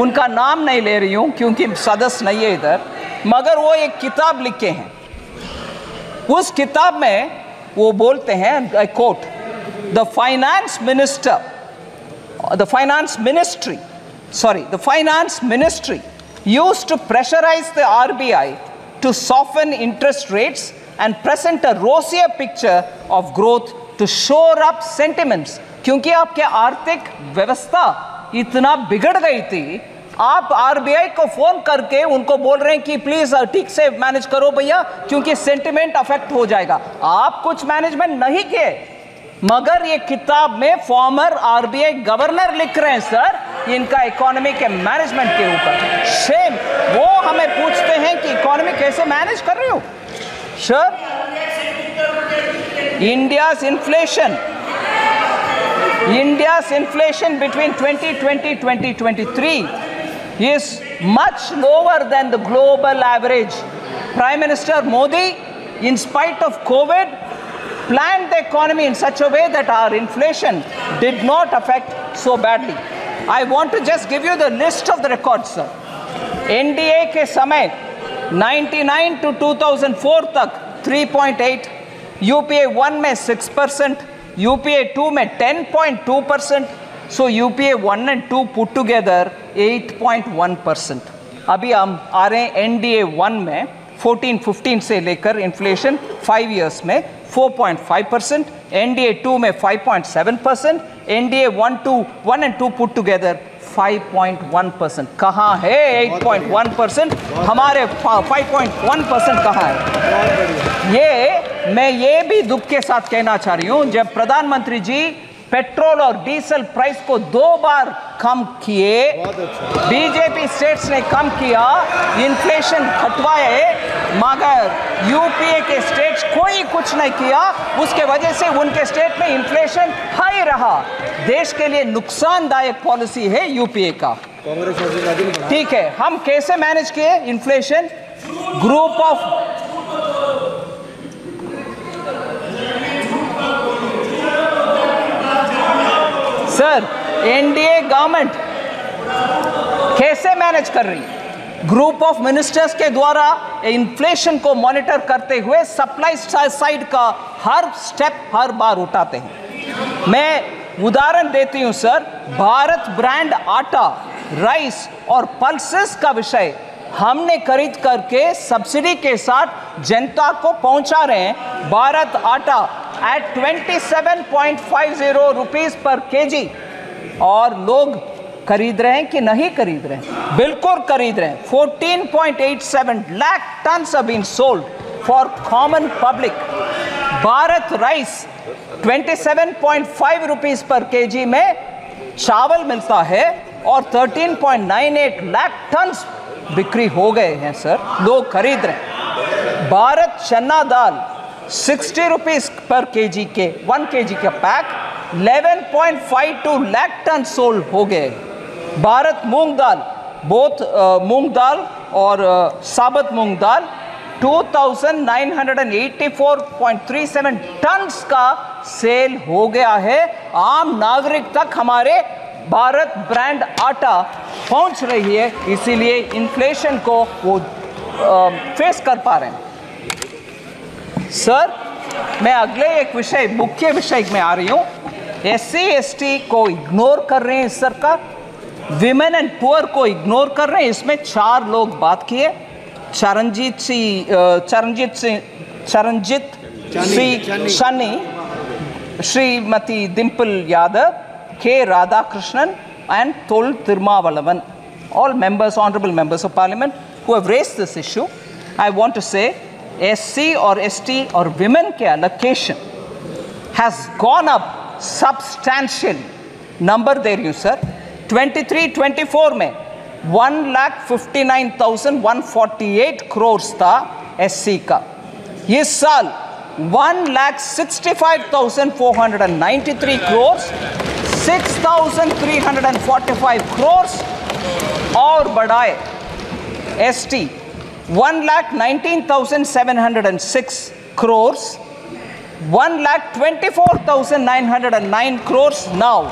उनका नाम नहीं ले रही हूँ क्योंकि सदस्य नहीं है इधर मगर वो एक किताब लिखे हैं उस किताब में वो बोलते हैं quote the finance minister the finance ministry, sorry, the finance ministry used to pressurize the RBI to soften interest rates and present a rosier picture of growth to shore up sentiments. क्योंकि आपके आर्थिक व्यवस्था इतना बिगड़ गई थी आप RBI को फ़ोन करके उनको बोल रहे हैं कि प्लीज़ ठीक से मैनेज करो भैया क्योंकि सेंटिमेंट अफेक्ट हो जाएगा आप कुछ मैनेजमेंट नहीं किए मगर ये किताब में फॉर्मर आरबीआई गवर्नर लिख रहे हैं सर इनका इकोनॉमी के मैनेजमेंट के ऊपर। सेम वो हमें पूछते हैं कि इकोनॉमी कैसे मैनेज कर रहे हो? Sir India inflation India inflation between 2020 2023 is much lower than the global average prime minister Modi in spite of COVID planned the economy in such a way that our inflation did not affect so badly. I want to just give you the list of the records, sir. NDA के समय 99 to 2004 तक 3.8 UPA one में 6 percent UPA 2 में 10.2 percent so UPA 1 and 2 put together 8.1 percent अभी हम आ रहे हैं NDA 1 में 14 15 से लेकर इन्फ्लेशन 5 इयर्स में 4.5 percent NDA 2 में 5.7 percent NDA 1 2 1 and 2 put together 5.1 percent कहाँ है 8.1 परसेंट हमारे 5.1 परसेंट कहाँ है? ये, मैं ये भी दुख के साथ कहना चाह रही हूँ, जब प्रधानमंत्री जी पेट्रोल और डीजल प्राइस को दो बार कम किए। बीजेपी स्टेट्स ने कम किया इन्फ्लेशन घटवाए मगर यूपीए के स्टेट्स कोई कुछ नहीं किया। उसके वजह से उनके स्टेट में इन्फ्लेशन हाई रहा। देश के लिए नुकसानदायक पॉलिसी है यूपीए का। कांग्रेस ठीक है हम कैसे मैनेज किए? Inflation group of sir NDA government कैसे मैनेज कर रही है? ग्रुप ऑफ़ मिनिस्टर्स के द्वारा इन्फ्लेशन को मॉनिटर करते हुए सप्लाई साइड का हर स्टेप हर बार उठाते हैं। मैं उदाहरण देती हूँ sir Bharat brand atta rice और पल्सेस का विषय हमने खरीद करके सब्सिडी के साथ जनता को पहुँचा रहे हैं। भारत आटा एट 27.50 रुपीस पर केजी और लोग खरीद रहे हैं कि नहीं खरीद रहे हैं? बिल्कुल खरीद रहे हैं। 14.87 lakh tons have been sold for common public Bharat rice 27.5 rupees पर केजी में चावल मिलता है और 13.98 लाख टन्स बिक्री हो गए हैं सर लोग खरीद रहे हैं। भारत चना दाल 60 रुपीज़ पर केजी के 1 केजी का पैक 11.52 लाख टन सोल्ड हो गए। भारत मूंग दाल, बोथ मूंग दाल और साबुत मूंग दाल 2984.37 टन्स का सेल हो गया है। आम नागरिक तक हमारे भारत ब्रांड आटा पहुँच रही है, इसीलिए इन्फ्लेशन को वो फेस कर पा रहे हैं। सर मैं अगले एक विषय मुख्य विषय में आ रही हूँ एस सी टी को इग्नोर कर रहे हैं इस सरकार विमेन एंड पुअर को इग्नोर कर रहे हैं इसमें चार लोग बात किए Charanjit Singh Charanjit Singh Charanjit Singh Channi. Shani Shrimati Dimple Yadav K Radhakrishnan and Tol Tirmavalavan, all members, honorable members of parliament who have raised this issue. I want to say S C और एस टी और विमेन के allocation has gone up substantial number दे रही हूँ sir 23 24 में one lakh fifty nine thousand one forty eight crores था S C का. इस साल one lakh sixty five thousand four hundred and ninety three crores six thousand three hundred and forty five crores और बढ़ाए S T 1 lakh 19,706 crores, 1 lakh 24,909 crores now,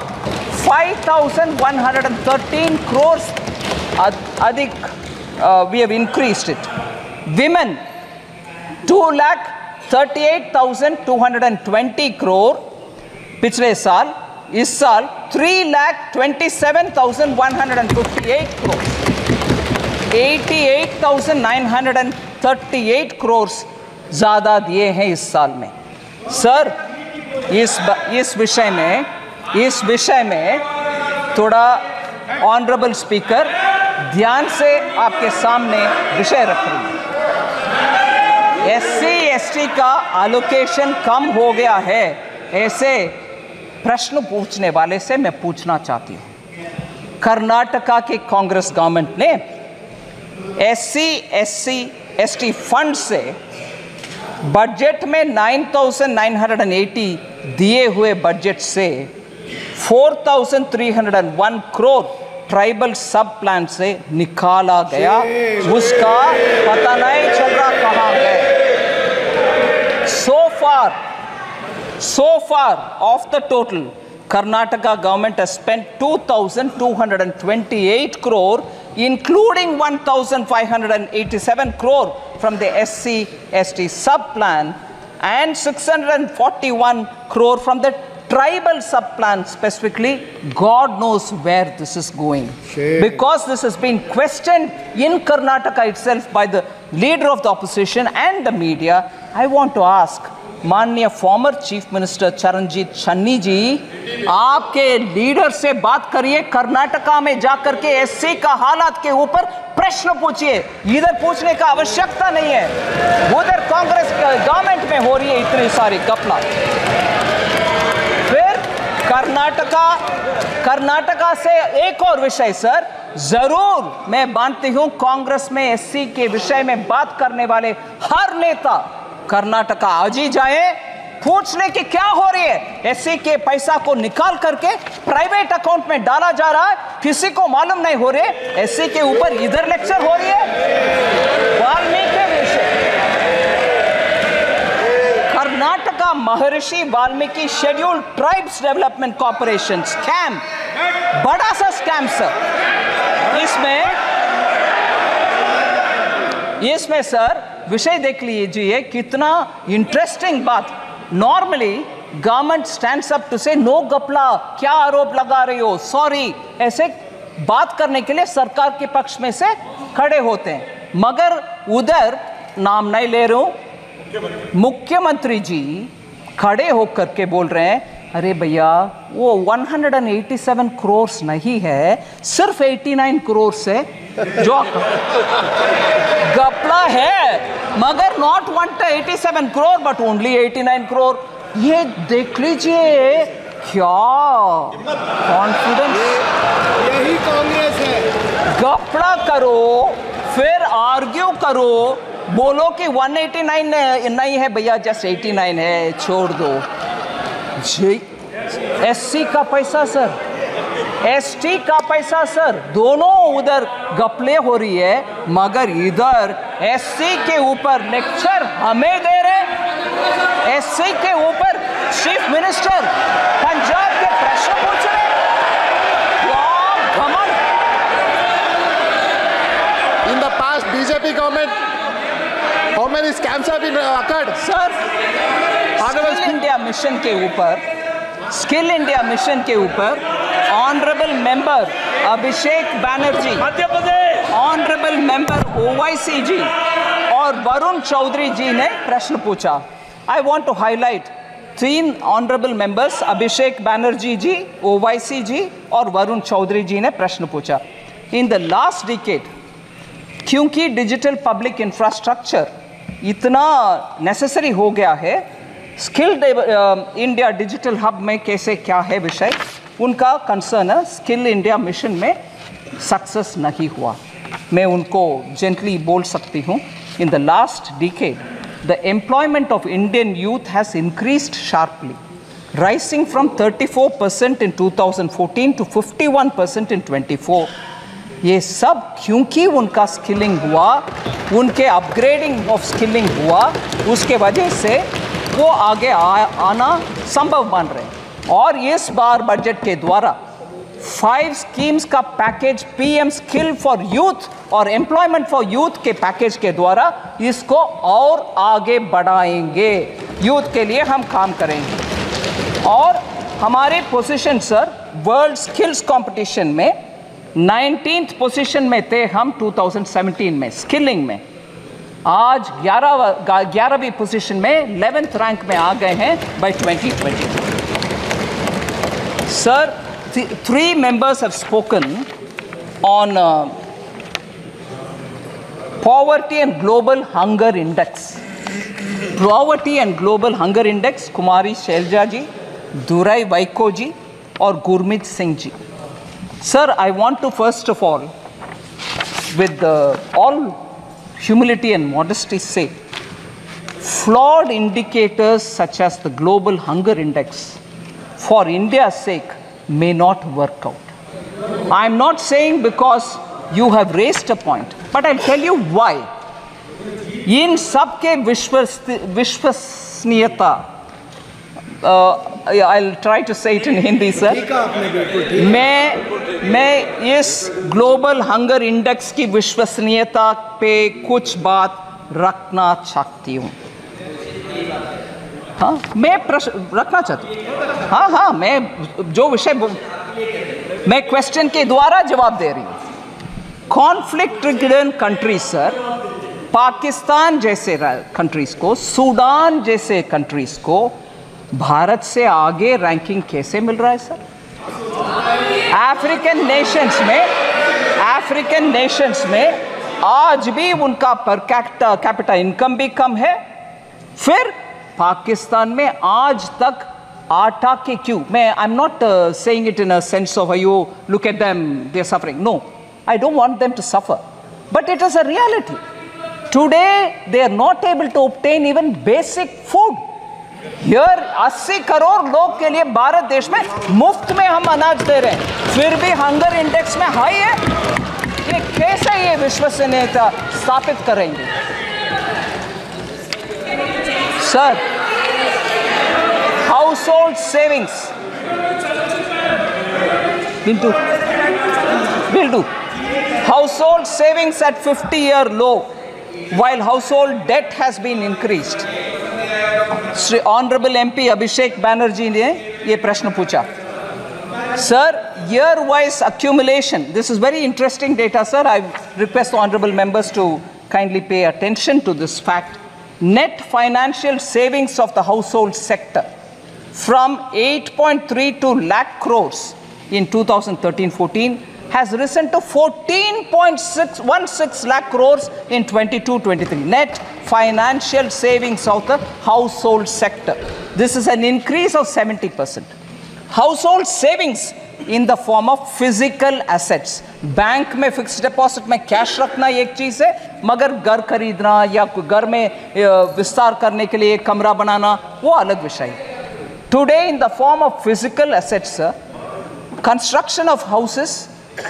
5,113 crores adhik, uh, we have increased it. Women, 2 lakh 38,220 crore, पिछले साल three lakh twenty seven thousand one hundred and fifty eight crores. 88,938 crore ज़्यादा दिए हैं इस साल में। सर इस इस विषय में इस विषय में थोड़ा ऑनरेबल स्पीकर ध्यान से आपके सामने विषय रख रही हूँ। एस सी एस टी का एलोकेशन कम हो गया है। ऐसे प्रश्न पूछने वाले से मैं पूछना चाहती हूँ। कर्नाटका की कांग्रेस गवर्नमेंट ने S C S C S T fund से बजट में 9,980 दिए हुए बजट से 4,301 करोड़ ट्राइबल सब प्लान से निकाला गया। उसका पता नहीं चल रहा कहाँ गए so far far, of the total, Karnataka government has spent 2,228 crore, including 1,587 crore from the SC ST sub plan and 641 crore from the tribal subplan specifically, God knows where this is going. Shame. Because this has been questioned in Karnataka itself by the leader of the opposition and the media, I want to ask माननीय former chief minister Charanjit Channi ji, आपके leader से बात करिए, कर्नाटका में जाकर के SC का हालात के ऊपर प्रश्न पूछिए। इधर पूछने का आवश्यकता नहीं है। उधर कांग्रेस गवर्नमेंट में हो रही है इतनी सारी कपला फिर कर्नाटका कर्नाटका से एक और विषय, सर, ज़रूर मैं मानती हूँ कांग्रेस में एससी के विषय में बात करने वाले हर नेता कर्नाटका आज ही जाए पूछ ले कि क्या हो रही है? एससी के पैसा को निकाल करके प्राइवेट अकाउंट में डाला जा रहा है, किसी को मालूम नहीं हो रही एससी के ऊपर इधर लेक्चर हो रही है। Valmiki Karnataka Maharshi Valmiki schedule tribes development corporation scam बड़ा सा स्कैम सर इसमें इसमें सर विषय देख लीजिए कितना इंटरेस्टिंग बात। Normally government stand up to say no गपला, क्या आरोप लगा रही हो? सॉरी ऐसे बात करने के लिए सरकार के पक्ष में से खड़े होते हैं। मगर उधर नाम नहीं ले रहा हूँ। मुख्यमंत्री जी खड़े होकर के बोल रहे हैं अरे भैया वो 187 करोड़ नहीं है सिर्फ़ 89 करोड़ है। जो गपला है मगर not 187 crore but only 89 crore ये देख लीजिए क्या कॉन्फिडेंस यही कांग्रेस है। गपड़ा करो फिर आर्ग्यू करो बोलो कि 189 नहीं नहीं है भैया जस्ट 89 है छोड़ दो। जी। एससी का पैसा सर। एसटी का पैसा सर। दोनों उधर गपले हो रही है मगर इधर एससी के ऊपर लेक्चर हमें दे रहे एससी के ऊपर चीफ मिनिस्टर पंजाब के प्रश्न पूछ रहे In the past, BJP government, how many scams have been uh, occurred? Sir skill India mission के ऊपर स्किल इंडिया मिशन के ऊपर honourable member Abhishek Banerjee Madhya Pradesh. Honourable member Owaisi ji और वरुण चौधरी जी ने प्रश्न पूछा। आई वांट टू हाईलाइट तीन honourable members Abhishek Banerjee ji Owaisi ji और वरुण चौधरी जी ने प्रश्न पूछा। इन द लास्ट डिकेट क्योंकि डिजिटल पब्लिक इंफ्रास्ट्रक्चर इतना नेसेसरी हो गया है स्किल इंडिया डिजिटल हब में कैसे क्या है विषय? उनका कंसर्न है स्किल इंडिया मिशन में सक्सेस नहीं हुआ। मैं उनको जेंटली बोल सकती हूँ। In the last decade the employment of Indian youth has increased sharply rising from 34% in 2014 to 51% in 24 ये सब क्योंकि उनका स्किलिंग हुआ, उनके अपग्रेडिंग ऑफ़ स्किलिंग हुआ, उसके वजह से वो आगे आ, आना संभव मान रहे हैं। और इस बार बजट के द्वारा फाइव स्कीम्स का package PM skill for youth और एम्प्लॉयमेंट फॉर यूथ के पैकेज के द्वारा इसको और आगे बढ़ाएँगे। यूथ के लिए हम काम करेंगे। और हमारे position sir world skills competition में 19th पोजीशन में थे हम 2017 में स्किलिंग में। आज 11 11वीं पोजीशन में इलेवेंथ रैंक में आ गए हैं by 2020 sir three members have spoken on poverty and global hunger index poverty and global hunger index Kumari Shailja ji Durai Vaiko ji और Gurmeet Singh ji sir I want to first of all with all humility and modesty, say flawed indicators such as the global hunger index for India's sake may not work out. I'm not saying because you have raised a point, but I'll tell you why. इन सबके विश्वस विश्वसनीयता I try to say it in Hindi sir मैं मैं इस global hunger index की विश्वसनीयता पे कुछ बात रखना चाहती हूँ। हाँ मैं प्रश्न रखना चाहती हूँ। हाँ हाँ मैं जो विषय मैं क्वेश्चन के द्वारा जवाब दे रही हूँ। Conflict ridden countries sir Pakistan जैसे कंट्रीज़ को सूडान जैसे कंट्रीज़ को भारत से आगे रैंकिंग कैसे मिल रहा है सर अफ्रीकन नेशंस में अफ्रीकन नेशंस में आज भी उनका पर कैपिटा इनकम भी कम है। फिर पाकिस्तान में आज तक आटा के क्यों, मैं I am not saying it in a sense of you look at them they suffering no I don't want them to suffer but it is a reality today they are not able to obtain even basic food here 80 crore लोग के लिए भारत देश में मुफ़्त में हम अनाज दे रहे हैं। फिर भी हंगर इंडेक्स में हाई है। ये कैसे ये विश्वसनीयता स्थापित करेंगे? Sir household savings will do household savings at at 50 year low, while household debt has been increased Shri honourable MP Abhishek Banerjee ने यह प्रश्न पूछा। Sir year wise accumulation this is very interesting data sir I request honourable members to kindly pay attention to this fact net financial savings of the household sector from eight point three two lakh crores in 2013-14 has risen to 14.616 lakh crores in 22-23 net financial savings of the household sector this is an increase of 70% household savings in the form of physical assets bank में fix deposit में cash रखना एक चीज है मगर घर खरीदना या कोई घर में अ, विस्तार करने के लिए एक कमरा बनाना वो अलग विषय है today in the form of physical assets sir, construction of houses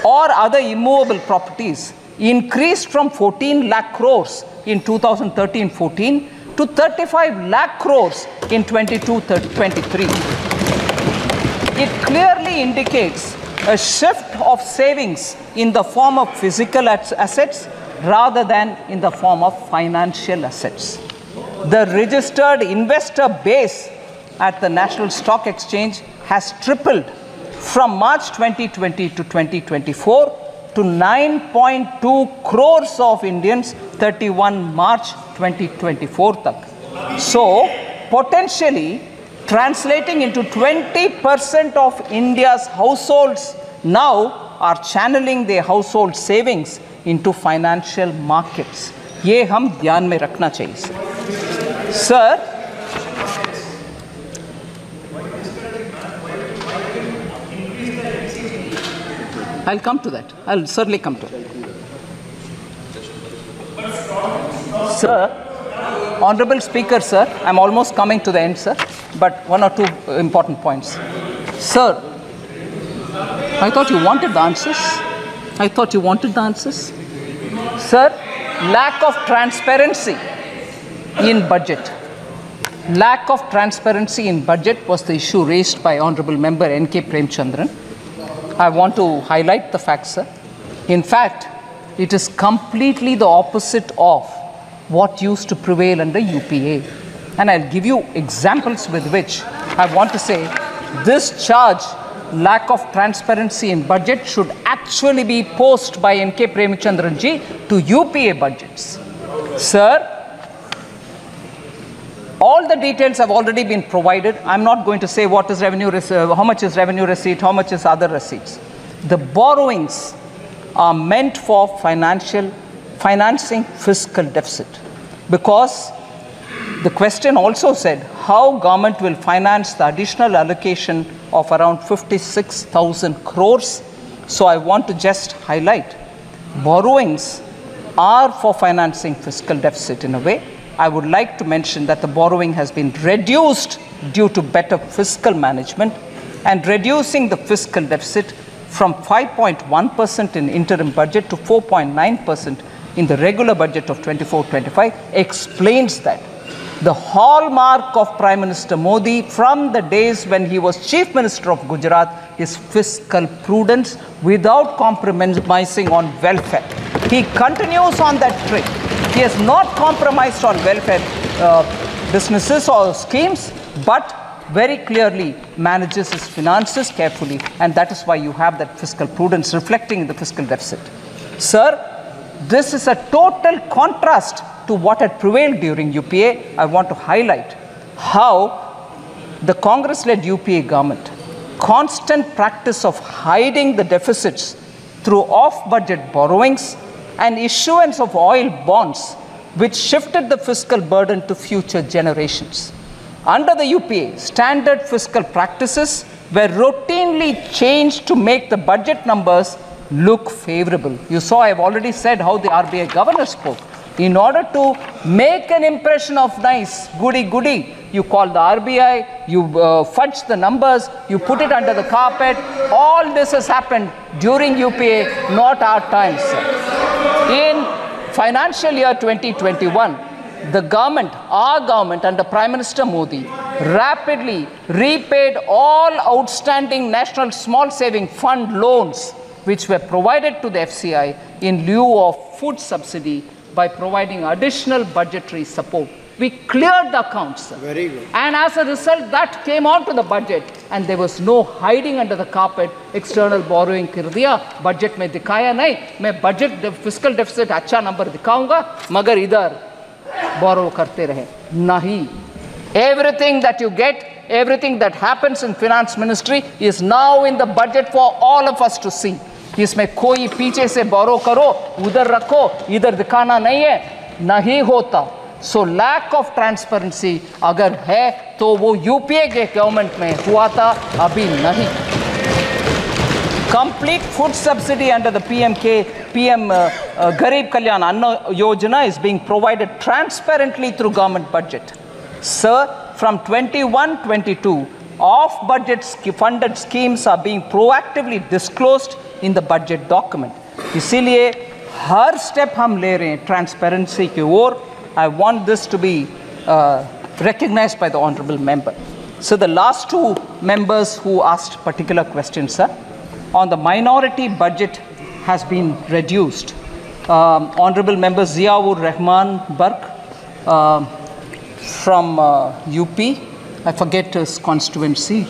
or other immovable properties increased from 14 lakh crores in 2013-14 to 35 lakh crores in 22-23 it clearly indicates a shift of savings in the form of physical assets rather than in the form of financial assets. The registered investor base at the National Stock Exchange has tripled from March 2020 to 2024 to 9.2 crores of Indians 31 March 2024 tak. So, potentially translating into 20% of India's households now are channeling their household savings into financial markets. ये हम ध्यान में रखना चाहिए sir I'll come to that. I'll certainly come to it. Sir, Honorable Speaker, sir, I'm almost coming to the end, sir, but one or two important points. Sir, I thought you wanted the answers. I thought you wanted the answers. Sir, lack of transparency in budget. Lack of transparency in budget was the issue raised by Honorable Member N.K. Premachandran. I want to highlight the fact, sir. In fact, it is completely the opposite of what used to prevail under UPA. And I'll give you examples with which I want to say this charge, lack of transparency in budget, should actually be posed by N.K. Premachandran ji to UPA budgets. Sir, all the details have already been provided. I'm not going to say what is revenue, uh, how much is revenue receipt, how much is other receipts. The borrowings are meant for financial financing fiscal deficit because the question also said how government will finance the additional allocation of around 56,000 crores. So I want to just highlight borrowings are for financing fiscal deficit in a way. I would like to mention that the borrowing has been reduced due to better fiscal management and reducing the fiscal deficit from 5.1% in interim budget to 4.9% in the regular budget of 24-25 explains that. The hallmark of Prime Minister Modi from the days when he was Chief Minister of Gujarat is fiscal prudence without compromising on welfare. He continues on that train. He has not compromised on welfare uh, businesses or schemes. but very clearly manages his finances carefully, and that is why you have that fiscal prudence reflecting in the fiscal deficit. Sir, this is a total contrast to what had prevailed during UPA. I want to highlight how the Congress led UPA government, constant practice of hiding the deficits through off budget borrowings and issuance of oil bonds, which shifted the fiscal burden to future generations. Under the UPA, standard fiscal practices were routinely changed to make the budget numbers look favorable. You saw, I have already said how the RBI governor spoke. In order to make an impression of nice, goody goody, you call the RBI, you uh, fudge the numbers, you put it under the carpet. All this has happened during UPA, not our times. In financial year 2021, the government, our government under Prime Minister Modi, rapidly repaid all outstanding National Small Saving Fund loans which were provided to the FCI in lieu of food subsidy by providing additional budgetary support. We cleared the accounts. Sir. Very good. And as a result, that came onto the budget, and there was no hiding under the carpet. External borrowing कर दिया budget में दिखाया नहीं मैं budget fiscal deficit अच्छा number दिखाऊंगा मगर इधर borrow करते रहे नहीं everything that you get everything that happens in finance ministry is now in the budget for all of us to see इसमें कोई पीछे से बोरो करो, उधर रखो, इधर दिखाना नहीं है, नहीं होता। सो लैक ऑफ़ ट्रांसपेरेंसी अगर है तो वो यूपीए के गवर्नमेंट में हुआ था, अभी नहीं। Complete food subsidy under the PM के P M Garib Kalyan Anna Yojana is being provided transparently through government budget sir from twenty one twenty two of budget funded schemes are being proactively disclosed In the budget document. इसीलिए हर step हम ले रहे हैं transparency की ओर I want this to be recognized by the honorable member. So the last two members who asked particular questions, sir, on the minority budget has been reduced. Um, honorable member Ziaur Rahman Barq um, from uh, UP, I forget his constituency,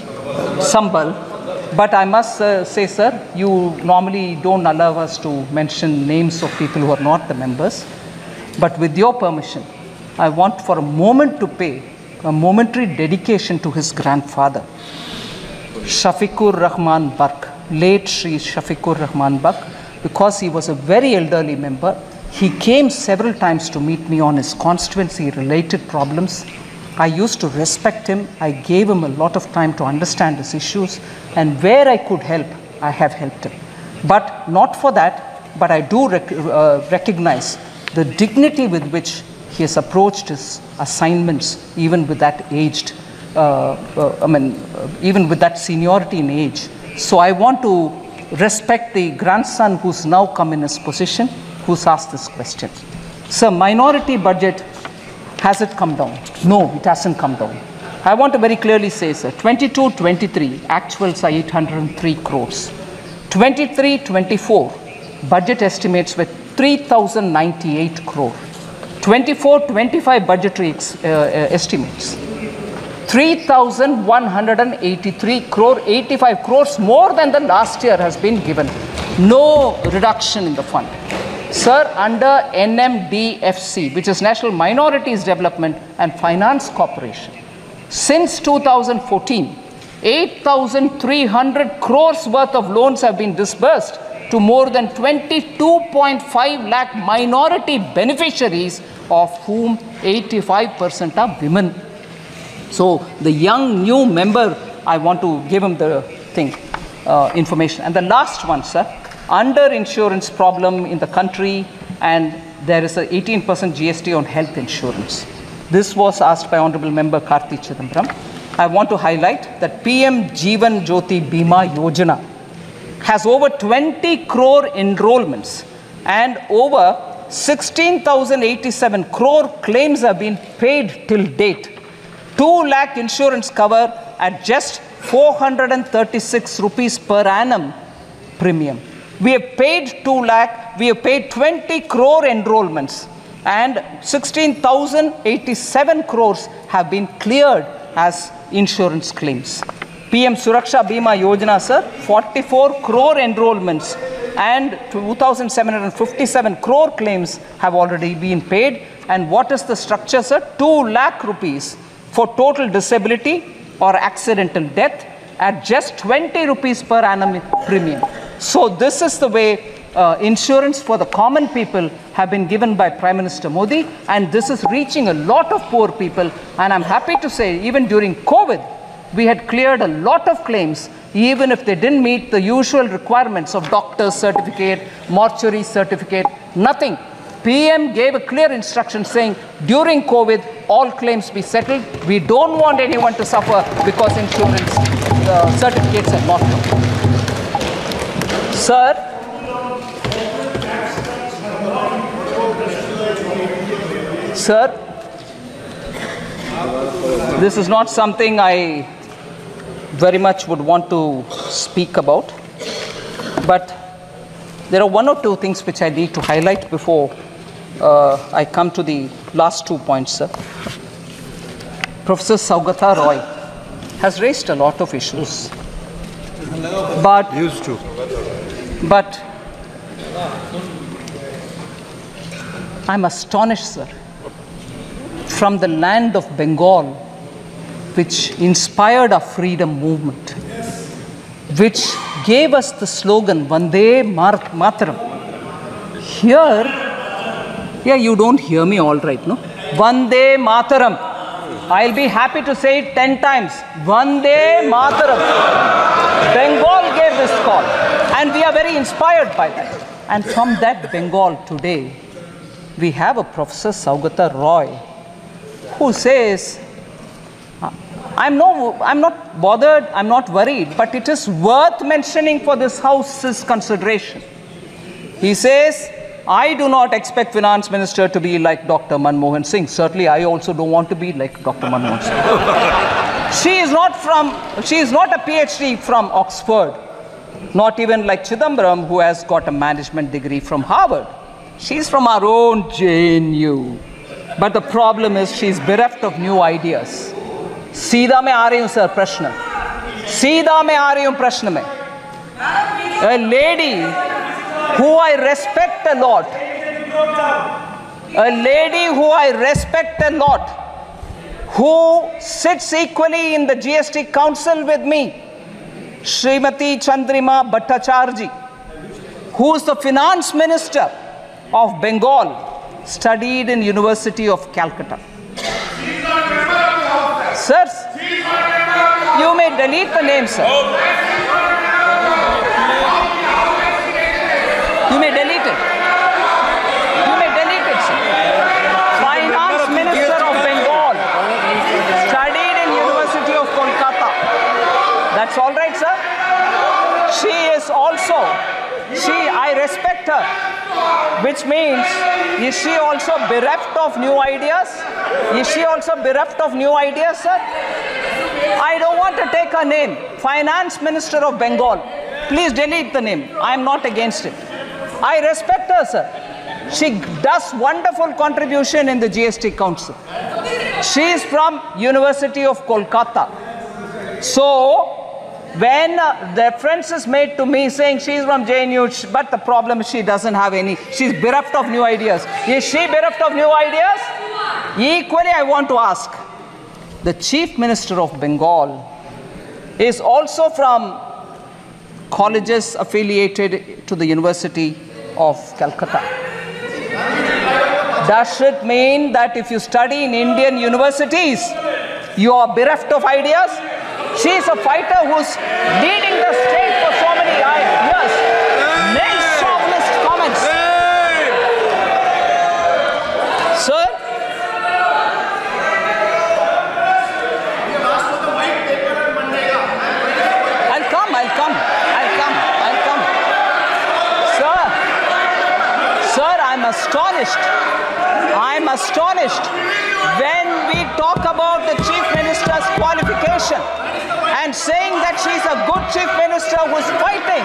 Sambhal. But I must uh, say, sir, you normally don't allow us to mention names of people who are not the members. But with your permission, I want for a moment to pay a momentary dedication to his grandfather, Shafiqur Rahman Barq, late Sri Shafiqur Rahman Barq, because he was a very elderly member. He came several times to meet me on his constituency related problems. I used to respect him. I gave him a lot of time to understand his issues, and where I could help, I have helped him. But not for that, but I do rec- uh, recognize the dignity with which he has approached his assignments, even with that aged, uh, uh, I mean, uh, even with that seniority in age. So I want to respect the grandson who's now come in his position, who's asked this question. Sir, minority budget, has it come down? No, it hasn't come down. I want to very clearly say, sir, 22 23, actuals are 803 crores. 23 24, budget estimates were 3098 crore. 24 25 budgetary ex- uh, uh, estimates 3183 crore 85 crores more than the last year has been given no reduction in the fund sir under nmdfc which is national minorities development and finance corporation since 2014 8300 crores worth of loans have been disbursed to more than 22.5 lakh minority beneficiaries of whom 85% are women so the young new member, I want to give him the thing, uh, information. And the last one, sir, under insurance problem in the country, and there is a 18% GST on health insurance. This was asked by Honorable Member Karthi Chidambaram. I want to highlight that PM Jeevan Jyoti Bima Yojana has over 20 crore enrollments and over 16,087 crore claims have been paid till date. 2 lakh insurance cover at just 436 rupees per annum premium. We have paid 2 lakh, we have paid 20 crore enrollments, and 16,087 crores have been cleared as insurance claims. PM Suraksha Bima Yojana, sir, 44 crore enrollments and 2,757 crore claims have already been paid. And what is the structure, sir? 2 lakh rupees for total disability or accidental death at just 20 rupees per annum premium. So this is the way uh, insurance for the common people have been given by Prime Minister Modi, and this is reaching a lot of poor people. And I'm happy to say, even during COVID, we had cleared a lot of claims, even if they didn't meet the usual requirements of doctor's certificate, mortuary certificate, nothing. PM gave a clear instruction saying during COVID, all claims be settled. We don't want anyone to suffer because insurance uh, certificates are not. Sir, Sir, this is not something I very much would want to speak about, but there are one or two things which I need to highlight before uh, I come to the last two points, sir. Professor Saugata Roy has raised a lot of issues, but Used to. But I'm astonished, sir, from the land of Bengal, which inspired our freedom movement, which gave us the slogan Vande Mataram. Here, yeah, you don't hear me all right, no? Vande Mataram. I'll be happy to say it 10 times. Vande Mataram. Bengal gave this call, and we are very inspired by that. And from that Bengal today, we have a Professor Saugata Roy who says, uh, I'm, no, I'm not bothered, I'm not worried, but it is worth mentioning for this House's consideration. He says, I do not expect finance minister to be like Dr. Manmohan Singh. Certainly, I also don't want to be like Dr. Manmohan Singh. she is not from, she is not a PhD from Oxford, not even like Chidambaram, who has got a management degree from Harvard. She's from our own JNU. But the problem is she's bereft of new ideas. सीधा मैं आ रही हूं sir प्रश्न सीधा मैं आ रही हूं प्रश्न में a lady who I respect a lot, a lady who I respect a lot, who sits equally in the GST council with me, Srimati Chandrima Bhattacharji, who is the finance minister of Bengal, studied in University of Calcutta. Sirs, you may delete the name, sir. You may delete it. You may delete it, sir. Finance Minister of Bengal, studied in University of Kolkata. That's all right, sir. She is also, she, I respect her, which means, is she also bereft of new ideas? Is she also bereft of new ideas, sir? I don't want to take her name. Finance Minister of Bengal. Please delete the name. I am not against it. I respect her, sir. She does wonderful contribution in the GST Council. She is from University of Kolkata. So, when uh, the reference is made to me saying she's from JNU, but the problem is she doesn't have any. She's bereft of new ideas. Is she bereft of new ideas? Equally, I want to ask the Chief Minister of Bengal is also from colleges affiliated to the University of Calcutta. Does it mean that if you study in Indian universities, you are bereft of ideas? She is a fighter who's leading the state for so many years. Makes chauvinist comments. Sir? I'll come, I'll come, I'll come, I'll come. Sir, sir, I'm astonished. I'm astonished when we talk about the chief minister's qualification and saying that she's a good chief minister who's fighting.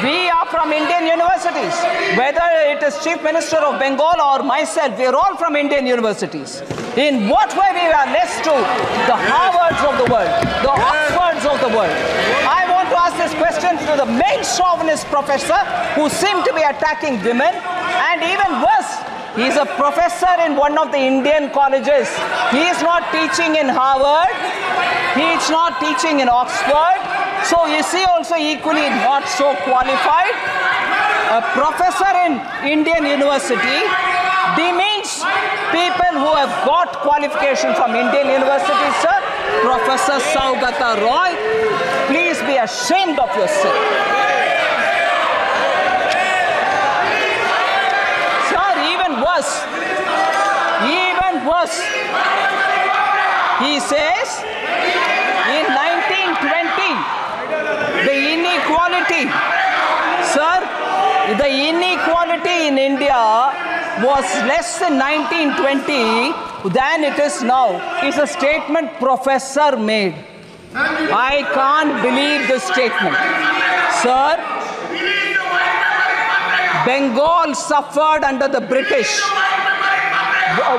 We are from Indian universities. Whether it is chief minister of Bengal or myself, we are all from Indian universities. In what way we are less to the Harvards of the world, the Oxfords of the world? I want to ask this question to the main chauvinist professor who seem to be attacking women, and even worse, he is a professor in one of the Indian colleges. He is not teaching in Harvard, he is not teaching in Oxford, so is he also equally not so qualified? A professor in Indian university demeans people who have got qualification from Indian universities, sir. Professor Saugata Roy, please be ashamed of yourself. Worse, even worse, he says in 1920, the inequality, sir, the inequality in India was less in 1920 than it is now. Is a statement professor made. I can't believe this statement. Sir, Bengal suffered under the British.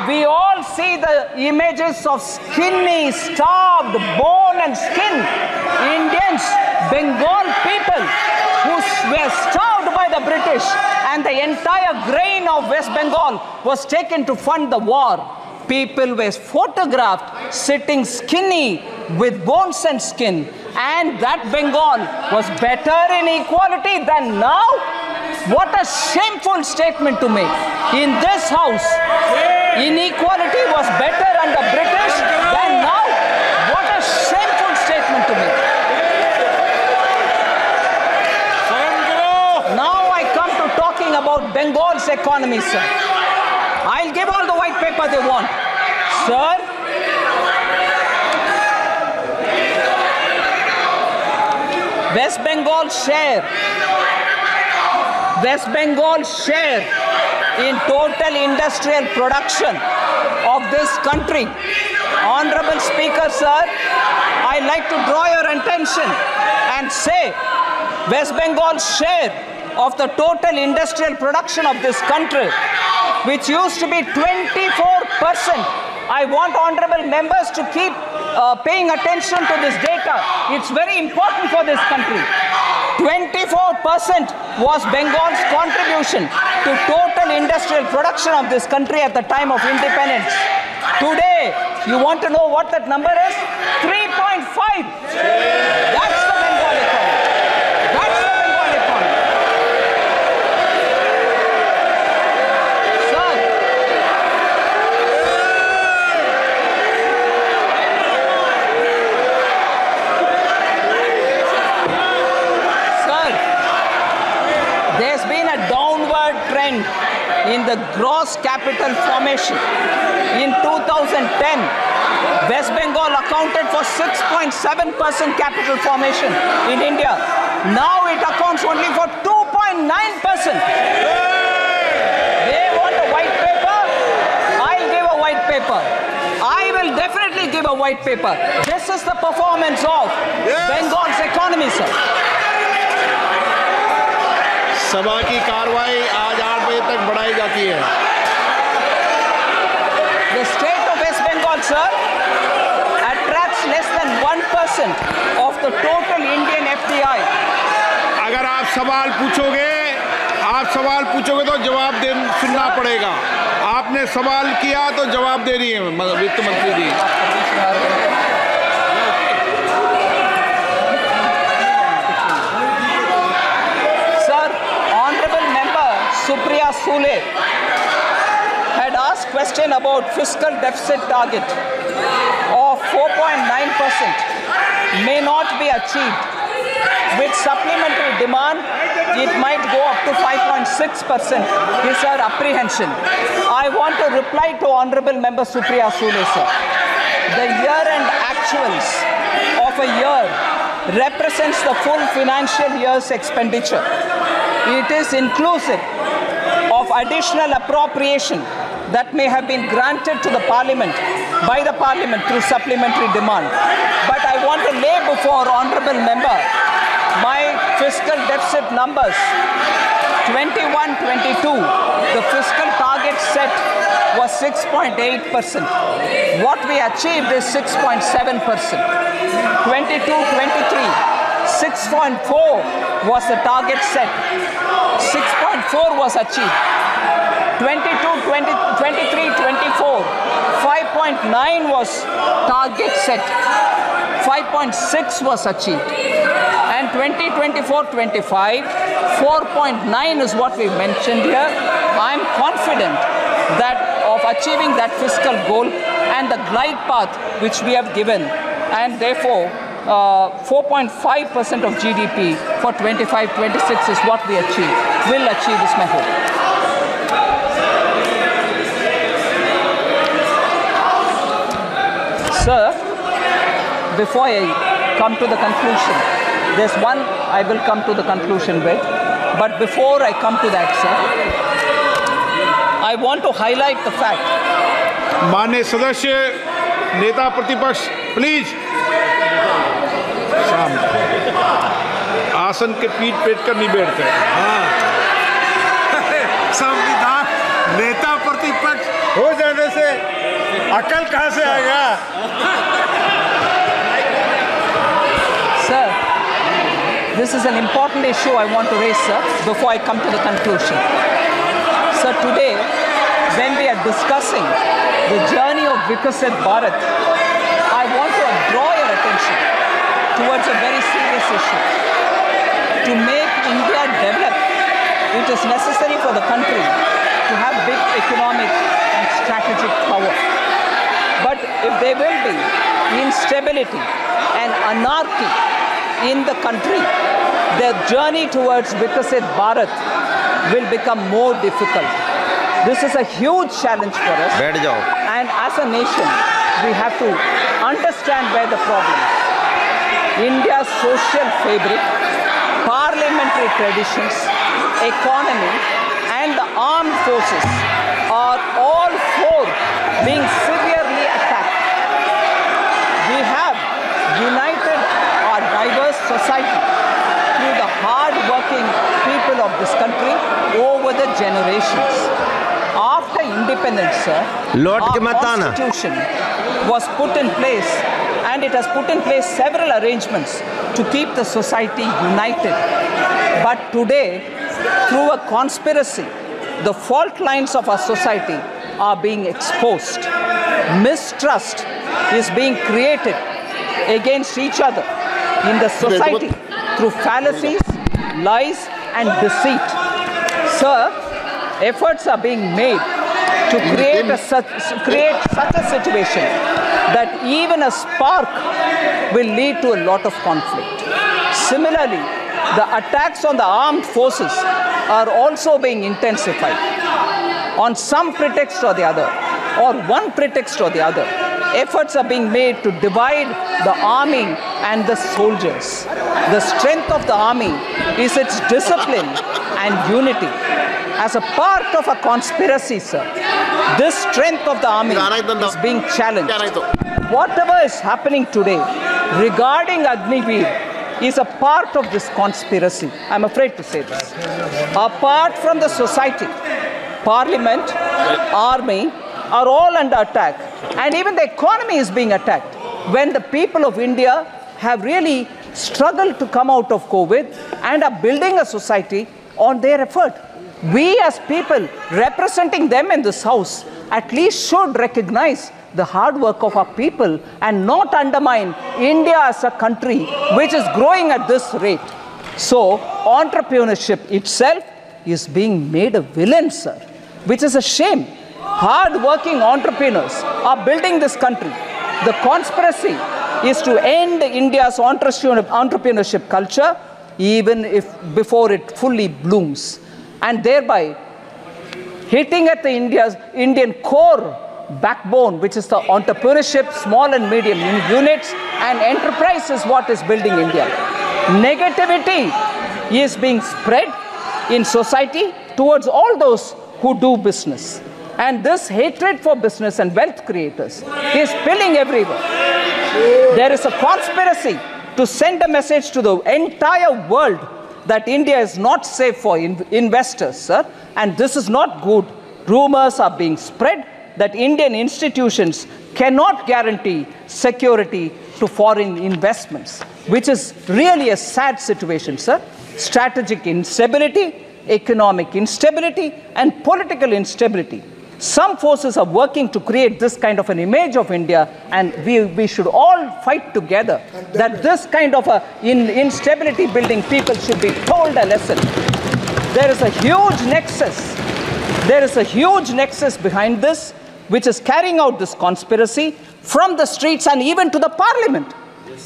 We all see the images of skinny, starved, bone and skin Indians, Bengal people who were starved by the British, and the entire grain of West Bengal was taken to fund the war. People were photographed sitting skinny with bones and skin, and that Bengal was better in equality than now. What a shameful statement to make. In this house, inequality was better under British than now. What a shameful statement to make. Now I come to talking about Bengal's economy, sir. I'll give all the white paper they want. Sir, West Bengal share West Bengal share in total industrial production of this country. Honorable Speaker, sir, I like to draw your attention and say West Bengal's share of the total industrial production of this country, which used to be 24%. I want honorable members to keep uh, paying attention to this data. It's very important for this country. 24% was Bengal's contribution to total industrial production of this country at the time of independence. Today, you want to know what that number is? 3.5. That's in the gross capital formation. In 2010, West Bengal accounted for 6.7% capital formation in India. Now it accounts only for 2.9%. They want a white paper. I'll give a white paper. I will definitely give a white paper. This is the performance of Bengal's economy, sir. सभा की कार्रवाई आज आठ बजे तक बढ़ाई जाती है। The state of West Bengal, sir, attracts less than 1% of the total Indian FDI. अगर आप सवाल पूछोगे आप सवाल पूछोगे तो जवाब दे सुनना पड़ेगा। आपने सवाल किया तो जवाब दे रही है वित्त मंत्री जी। Supriya Sule had asked question about fiscal deficit target of 4.9% may not be achieved. With supplementary demand, it might go up to 5.6% is our apprehension. I want to reply to Honorable Member Supriya Sule, sir. The year-end actuals of a year represents the full financial year's expenditure. It is inclusive additional appropriation that may have been granted to the parliament by the parliament through supplementary demand. But I want to lay before honorable member my fiscal deficit numbers 21 22, the fiscal target set was 6.8%. What we achieved is 6.7%. 22 23, 6.4 was the target set. 6.4 was achieved. 22 20, 23 24, 5.9 was target set. 5.6 was achieved. And 20, 24, 25, 4.9 is what we mentioned here. I'm confident that of achieving that fiscal goal and the glide path which we have given, and therefore. Uh, 4.5% of GDP for 25 26 is what we achieve. Will achieve is my hope. Sir, before I come to the conclusion, there's one I will come to the conclusion with. But before I come to that, sir, I want to highlight the fact मान्य सदस्य नेता प्रतिपक्ष please शांत आसन के पीठ पेट कर नहीं बैठते संविधान नेता प्रतिपक्ष हो जाने से अकल कहाँ से आएगा Sir, this is an important issue I want to raise, sir, before I come to the conclusion. Sir, today, when we are discussing the journey of Vikasit Bharat, I want to draw your attention towards a very serious issue. To make India develop, it is necessary for the country to have big economic and strategic power. But if there will be instability and anarchy in the country, the journey towards Viksit Bharat will become more difficult. This is a huge challenge for us. And as a nation, we have to understand where the problem is. India's social fabric, parliamentary traditions, economy and the armed forces are all four being severely attacked. We have united our diverse society through the hard-working people of this country over the generations. After independence, sir, Lord our Kimatana. constitution was put in place and it has put in place several arrangements to keep the society united. But today, through a conspiracy, the fault lines of our society are being exposed. Mistrust is being created against each other in the society through fallacies, lies, and deceit. Sir, efforts are being made to create, a create such a situation that even a spark will lead to a lot of conflict. Similarly, the attacks on the armed forces are also being intensified on some pretext or the other, or one pretext or the other. Efforts are being made to divide the army and the soldiers. The strength of the army is its discipline and unity. As a part of a conspiracy, sir, this strength of the army is being challenged. Whatever is happening today regarding Agniveer is a part of this conspiracy. I'm afraid to say this. Apart from the society, parliament, army are all under attack, and even the economy is being attacked. When the people of India have really struggled to come out of COVID and are building a society on their effort. We, as people representing them in this house, at least should recognize the hard work of our people and not undermine India as a country which is growing at this rate. So, entrepreneurship itself is being made a villain, sir, which is a shame. Hard working entrepreneurs are building this country. The conspiracy is to end India's entrepreneurship culture even if before it fully blooms and thereby hitting at the India's Indian core backbone, which is the entrepreneurship, small and medium units, and enterprise is what is building India. Negativity is being spread in society towards all those who do business. And this hatred for business and wealth creators is spilling everywhere. There is a conspiracy to send a message to the entire world that India is not safe for in- investors, sir, and this is not good. Rumors are being spread that Indian institutions cannot guarantee security to foreign investments, which is really a sad situation, sir. Strategic instability, economic instability, and political instability. Some forces are working to create this kind of an image of India, and we, we should all fight together that this kind of a in, instability building people should be told a lesson. There is a huge nexus. There is a huge nexus behind this, which is carrying out this conspiracy from the streets and even to the parliament.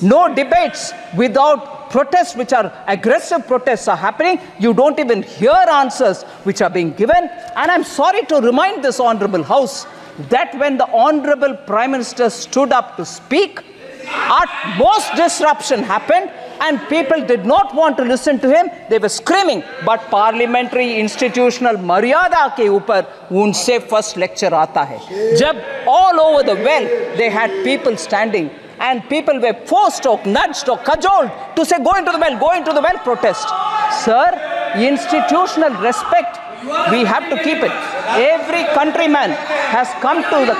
No debates without protests, which are aggressive protests, are happening. You don't even hear answers which are being given. And I'm sorry to remind this honorable house that when the honorable prime minister stood up to speak, at most disruption happened and people did not want to listen to him they were screaming but parliamentary institutional maryada के ऊपर उनसे first lecture आता है जब all over the well they had people standing and people were forced or nudged or cajoled to say go into the well go into the well protest sir institutional respect we have to keep it. Every countryman has come to the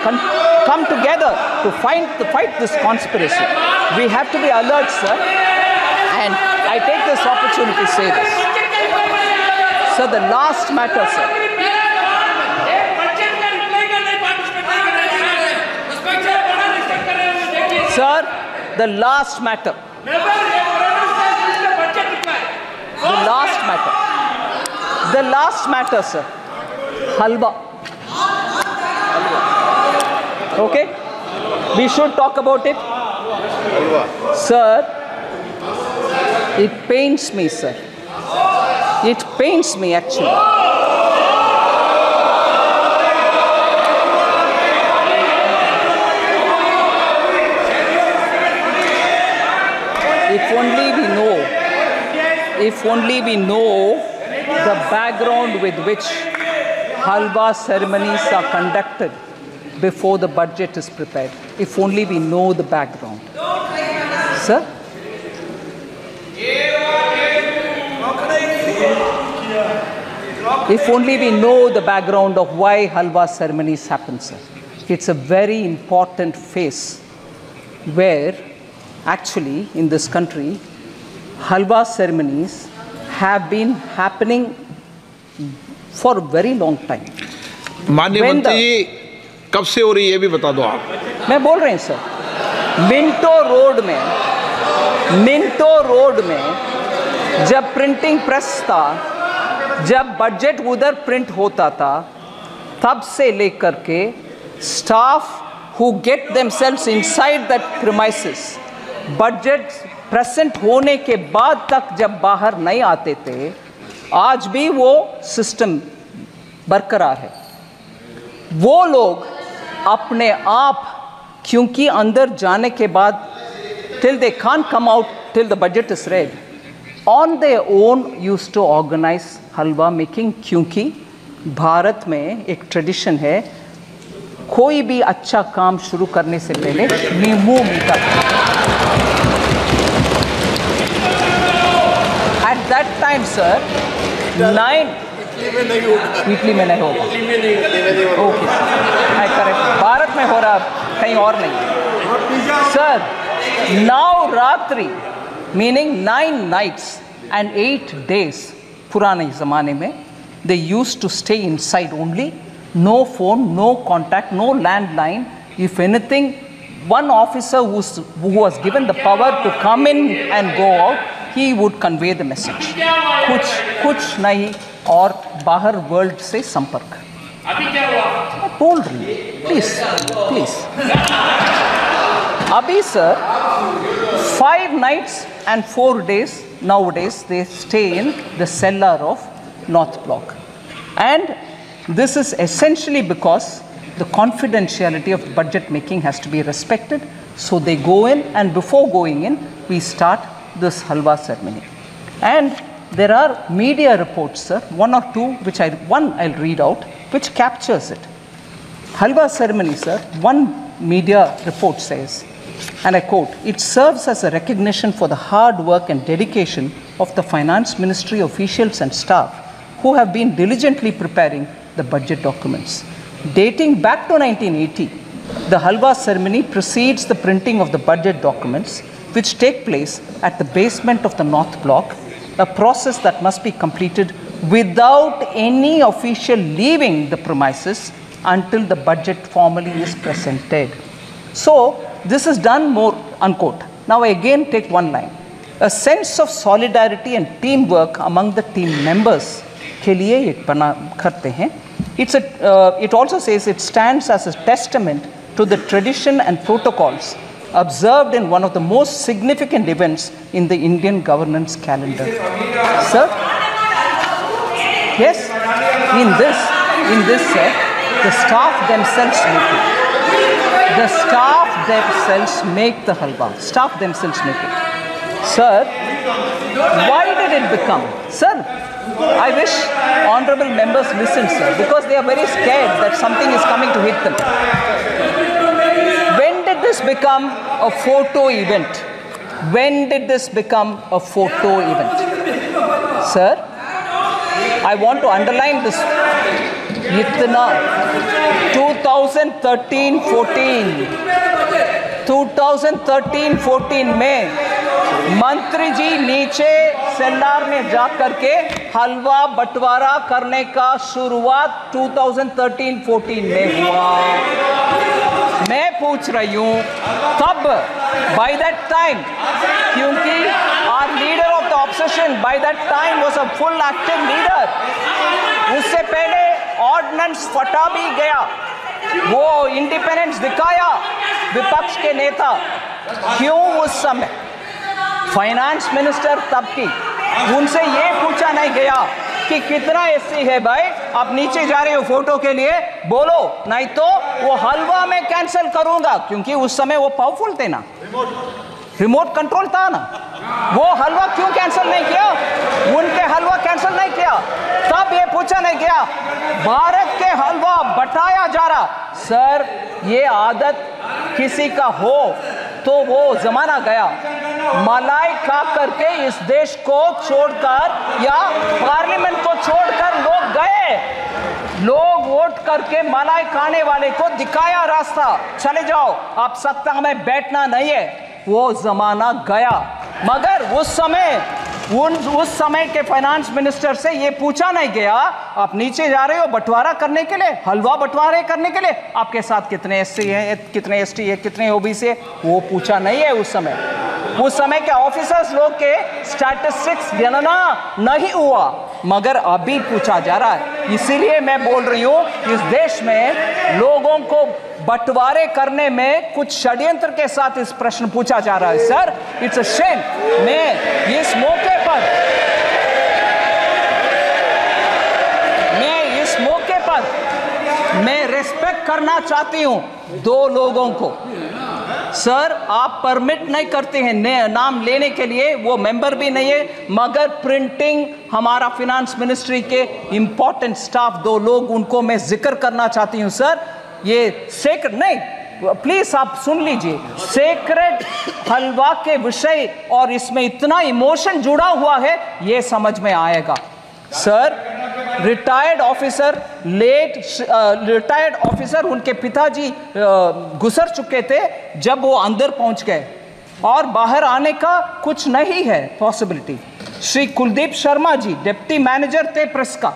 come together to find to fight this conspiracy. We have to be alert, sir. And I take this opportunity to say this. So the last matter, sir. Sir, the last matter. The last matter the last matter sir. Halwa. Okay. We should talk about it. Sir it pains me sir. It pains me actually. If only we know if only we know the background with which halwa ceremonies are conducted before the budget is prepared. If only we know the background. Sir? If only we know the background of why halwa ceremonies happen, sir. It's a very important phase where actually in this country halwa ceremonies have been happening for a very long time. माननीय मंत्री जी कब से हो रही है ये भी बता दो आप मैं बोल रहे हैं सर मिंटो रोड में मिंटो रोड में जब प्रिंटिंग प्रेस था जब बजट उधर प्रिंट होता था तब से लेकर के staff who get themselves inside that premises budget present होने के बाद तक जब बाहर नहीं आते थे, आज भी वो सिस्टम बरकरार है। वो लोग अपने आप, क्योंकि अंदर जाने के बाद till they can come out till the budget is read on they own use to organise halwa making क्योंकि भारत में एक ट्रेडिशन है, कोई भी अच्छा काम शुरू करने से पहले नींबू मीठा at that time sir nine Italy में नहीं होगा ओके आई करेक्ट भारत में हो रहा कहीं और नहीं सर नौ रात्रि meaning nine nights and eight days पुराने ज़माने में दे use to stay in side only no phone no contact no landline if anything one officer who's, who was given the power to come in and go out, he would convey the message. कुछ कुछ नहीं और बाहर world से संपर्क अभी क्या हुआ मैं बोल रही हूँ प्लीज प्लीज अभी sir five nights and four days now days they stay in the seller of north block and this is essentially because the confidentiality of budget making has to be respected. So they go in, and before going in, we start this halwa ceremony. And there are media reports, sir, one or two, which I one I'll read out, which captures it. Halwa ceremony, sir, one media report says And I quote, it serves as a recognition for the hard work and dedication of the finance ministry officials and staff who have been diligently preparing the budget documents. Dating back to 1980, the halwa ceremony precedes the printing of the budget documents, which take place at the basement of the North Block, a process that must be completed without any official leaving the premises until the budget formally is presented. So, this is done more, unquote. Now, I again take one line. A sense of solidarity and teamwork among the team members के लिए ये बना करते हैं it's a, uh, it also says it stands as a testament to the tradition and protocols observed in one of the most significant events in the Indian governance calendar. Sir? Yes? In this, in this set, the staff themselves make it. The staff themselves make the halwa. Staff themselves make it. Sir, why did it become? Sir, I wish honorable members listen, sir, because they are very scared that something is coming to hit them. This become a photo event? When did this become a photo event? Sir, I want to underline this. इतना 2013-14 2013-14 में मंत्री जी नीचे सेल्लार में जा करके हलवा बंटवारा करने का शुरुआत 2013-14 में हुआ मैं पूछ रही हूँ, तब बाय दैट टाइम क्योंकि our leader of the opposition by that time was a full active leader उससे पहले ऑर्डिनेंस फटा भी गया। वो इंडिपेंडेंस दिखाया विपक्ष के नेता। क्यों उस समय? फाइनेंस मिनिस्टर तब की। उनसे ये पूछा नहीं गया कि कितना एससी है भाई। आप नीचे जा रहे हो फ़ोटो के लिए। बोलो, नहीं तो वो हलवा में कैंसिल करूँगा, क्योंकि उस समय वो पावरफुल थे ना। रिमोट कंट्रोल था ना। वो हलवा क्यों कैंसिल नहीं किया? उनके हलवा कैंसिल नहीं किया। तब ये पूछा नहीं गया, भारत के हलवा बटाया जा रहा। सर, ये आदत किसी का हो तो वो जमाना गया। मलाई खा करके इस देश को छोड़कर या पार्लियामेंट को छोड़कर लोग गए। लोग वोट करके मलाई खाने वाले को दिखाया रास्ता। चले जाओ, आप सत्ता में बैठना नहीं है। वो जमाना गया। मगर उस समय, उन, उस समय के फाइनेंस मिनिस्टर से ये पूछा नहीं गया, आप नीचे जा रहे हो बंटवारा करने के लिए, हलवा बंटवारे करने के लिए, आपके साथ कितने एस है, कितने एस है, कितने ओबीसी है, वो पूछा नहीं है उस समय। उस समय के ऑफिसर्स लोग के स्टैटिस्टिक्स गणना नहीं हुआ, मगर अभी पूछा जा रहा है। इसीलिए मैं बोल रही हूँ, इस देश में लोगों को बंटवारे करने में कुछ षड्यंत्र के साथ इस प्रश्न पूछा जा रहा है। सर, इट्स अ शेम मैं इस मौके पर, मैं इस मौके पर, मैं रेस्पेक्ट करना चाहती हूँ दो लोगों को। सर, आप परमिट नहीं करते हैं नाम लेने के लिए, वो मेंबर भी नहीं है, मगर प्रिंटिंग हमारा फिनांस मिनिस्ट्री के इंपॉर्टेंट स्टाफ दो लोग, उनको मैं ज़िक्र करना चाहती हूँ, सर। ये सेक्रेट नहीं प्लीज़ आप सुन लीजिए। सेक्रेट हलवा के विषय और इसमें इतना इमोशन जुड़ा हुआ है, ये समझ में आएगा। Sir retired officer late retired officer उनके पिताजी गुजर चुके थे जब वो अंदर पहुँच गए। और बाहर आने का कुछ नहीं है possibility Shri Kuldeep Sharma ji deputy manager थे प्रेस का।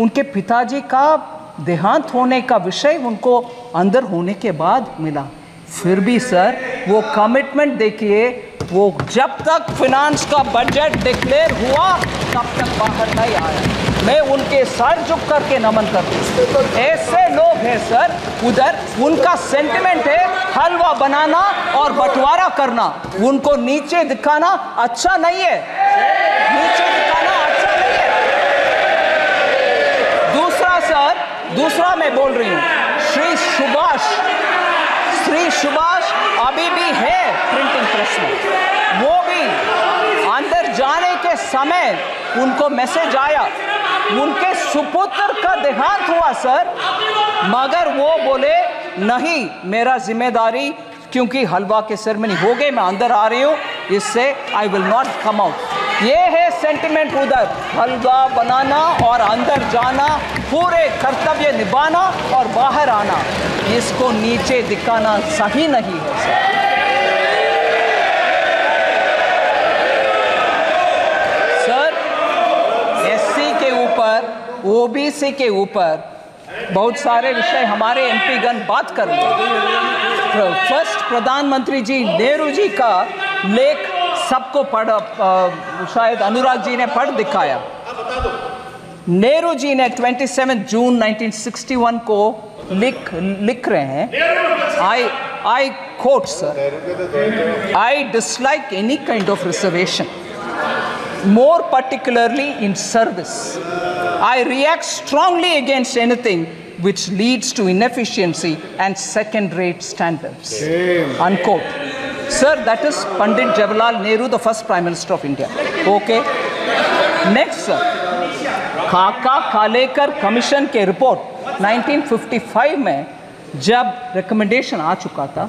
उनके पिताजी का देहांत होने का विषय उनको अंदर होने के बाद मिला। फिर भी, सर, वो कमिटमेंट देखिए, वो जब तक फिनांस का बजट डिक्लेयर हुआ, तब तक बाहर नहीं आया। मैं उनके सर झुक करके नमन करती हूँ। ऐसे लोग हैं, सर, उधर उनका सेंटिमेंट है, हलवा बनाना और बंटवारा करना। उनको नीचे दिखाना अच्छा नहीं है। नीचे दिखाना अच्छा नहीं है। दूसरा, सर, दूसरा मैं बोल रही हूँ। श्री सुभाष श्री सुभाष अभी भी है प्रिंटिंग प्रेस में। वो भी अंदर जाने के समय उनको मैसेज आया। उनके सुपुत्र का देहांत हुआ सर मगर वो बोले, नहीं, मेरा ज़िम्मेदारी क्योंकि हलवा के सेरेमनी हो गए मैं अंदर आ रही हूँ। इससे I will not come out ये है सेंटिमेंट उधर। हलवा बनाना और अंदर जाना, पूरे कर्तव्य निभाना और बाहर आना। इसको नीचे दिखाना सही नहीं है सर सर एससी के ऊपर ओबीसी के ऊपर बहुत सारे विषय हमारे एमपी गण बात कर रहे फ़र्स्ट प्रधानमंत्री जी नेहरू जी का लेख सबको पढ़ शायद अनुराग जी ने पढ़ दिखाया। नेहरू जी ने 27 जून 1961 को लिख लिख रहे हैं। I I quote sir I dislike any kind of reservation more particularly in service. I react strongly against anything which leads to inefficiency and second rate standards. Unquote. Sir, that is Pandit Jawaharlal Nehru, the first Prime Minister of India. Okay? Next, sir. काका Kalelkar commission के 1955 में जब recommendation आ चुका था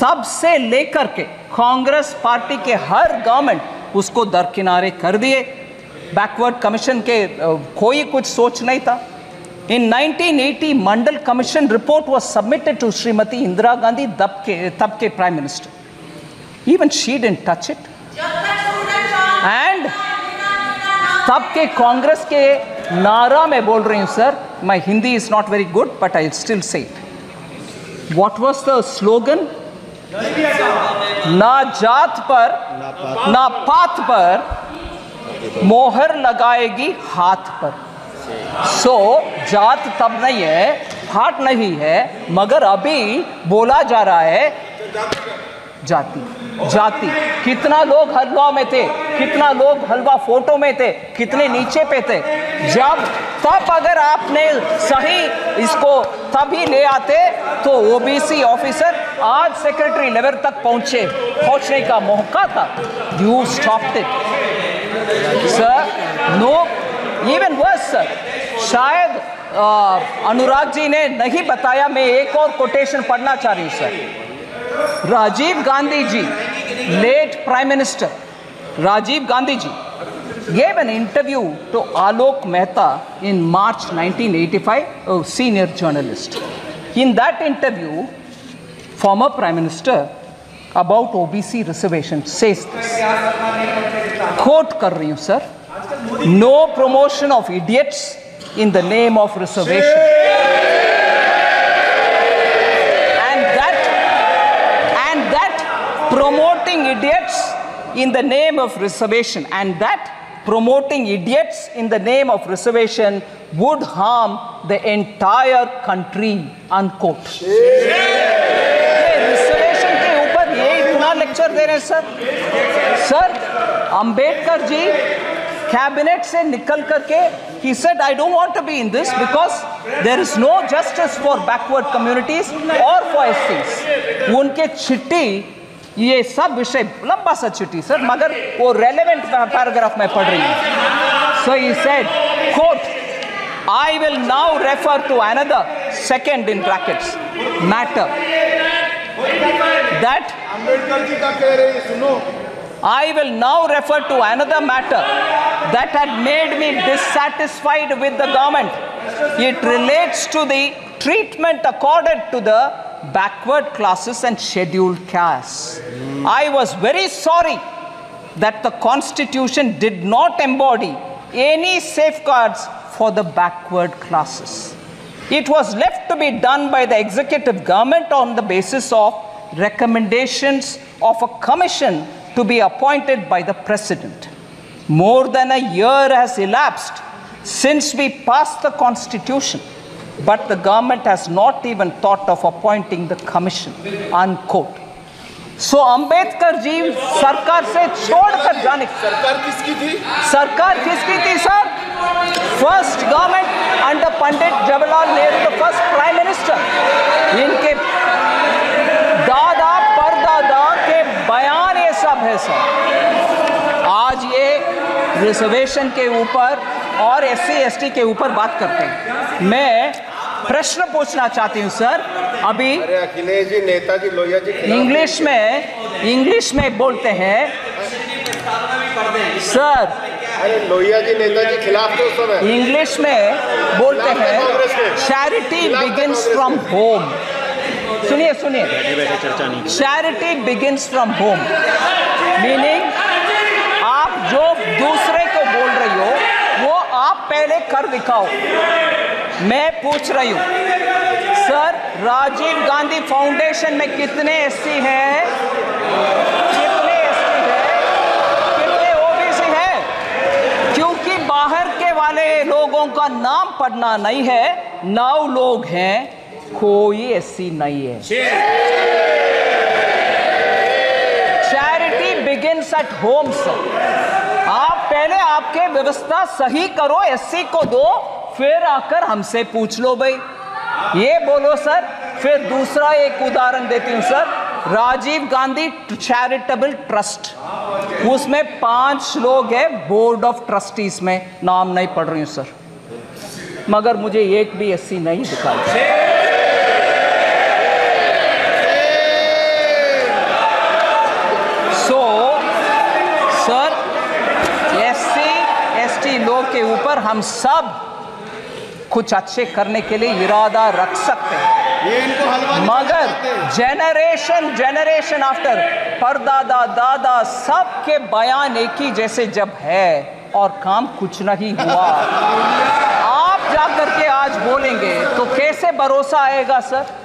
तब से लेकर ke Congress party उसको दरकिनारे कर दिए। बैकवर्ड कमीशन के कोई कुछ सोच नहीं था। In 1980 Mandal commission report was submitted to Shrimati Indira Gandhi तब के तब के prime minister even she didn't touch it and तब के कांग्रेस के नारा में बोल रही हूँ sir my Hindi is not very good but I still say it what was the slogan ना जात पर ना पात पर मोहर लगाएगी हाथ पर। सो so, जात तब नहीं है फाट नहीं है मगर अभी बोला जा रहा है जाति। जाति। कितना लोग हलवा में थे कितना लोग हलवा फ़ोटो में थे कितने नीचे पे थे। जब तब अगर आपने सही इसको तभी ले आते तो ओबीसी ऑफिसर आज सेक्रेटरी लेवल तक पहुँचे। पहुँचने का मौका था। You stop it sir no even worse sir शायद आ, अनुराग जी ने नहीं बताया मैं एक और कोटेशन पढ़ना चाह रही हूँ sir Rajiv Gandhi ji late prime minister Rajiv Gandhi ji gave an interview to Alok Mehta in March 1985 a senior journalist in that interview former prime minister about OBC reservation says quote कर रही हूँ sir no promotion of idiots in the name of reservation promoting idiots in the name of reservation and that promoting idiots in the name of reservation would harm the entire country unquote ये reservation के ऊपर ये इतना lecture दे रहे हैं sir sir Ambedkar ji cabinet से निकल करके he said i don't want to be in this because there is no justice for backward communities or for SCs उनके चिट्ठी ये सब विषय लंबा सा चिट्ठी सर मगर वो रेलेवेंट पैराग्राफ में पढ़ रही हूँ so he said quote I will now refer to another second in brackets matter that Ambedkar ji का कह रहे हैं सुनो I will now refer to another matter that had made me dissatisfied with the government. It relates to the treatment accorded to the backward classes and scheduled castes. I was very sorry that the constitution did not embody any safeguards for the backward classes. It was left to be done by the executive government on the basis of recommendations of a commission to be appointed by the president. More than a year has elapsed since we passed the constitution, but the government has not even thought of appointing the commission. Unquote. सो अंबेडकर जी सरकार से छोड़कर जाने सरकार किसकी थी सरकार किसकी थी sir first government under Pandit Jawaharlal Nehru the first prime minister इनके दादा परदादा के बयान ये सब है सर आज ये रिजर्वेशन के ऊपर और एस सी के ऊपर बात करते हैं। मैं प्रश्न पूछना चाहती हूँ सर। अभी अखिलेश जी नेताजी लोहिया जी इंग्लिश में इंग्लिश में बोलते हैं। सर अरे लोहिया जी नेताजी खिलाफ उस इंग्लिश में बोलते हैं चैरिटी बिगिंस फ्रॉम होम सुनिए सुनिए। Charity begins from home meaning आप जो दूसरे को बोल रही हो वो आप पहले कर दिखाओ। मैं पूछ रही हूँ, सर, राजीव गांधी फाउंडेशन में कितने एससी हैं? कितने एसटी हैं? कितने ओबीसी हैं? क्योंकि बाहर के वाले लोगों का नाम पढ़ना नहीं है नौ लोग हैं, कोई एससी नहीं है। Charity begins at home sir पहले आपके व्यवस्था सही करो एससी को दो, फिर आकर हमसे पूछ लो भाई। ये बोलो सर, फिर दूसरा एक उदाहरण देती हूँ sir, Rajiv Gandhi charitable trust. उसमें पाँच लोग हैं, बोर्ड ऑफ़ ट्रस्टीज में, नाम नहीं पढ़ रही हूँ सर। मगर मुझे एक भी एससी नहीं दिखाई सो सर एससी एसटी लोग के ऊपर हम सब कुछ अच्छे करने के लिए इरादा रख सकते हैं। मगर। जनरेशन जनरेशन आफ्टर परदादा दादा सबके बयान एक ही जैसे जब है और काम कुछ नहीं हुआ। आप जाकर के आज बोलेंगे तो कैसे भरोसा आएगा सर?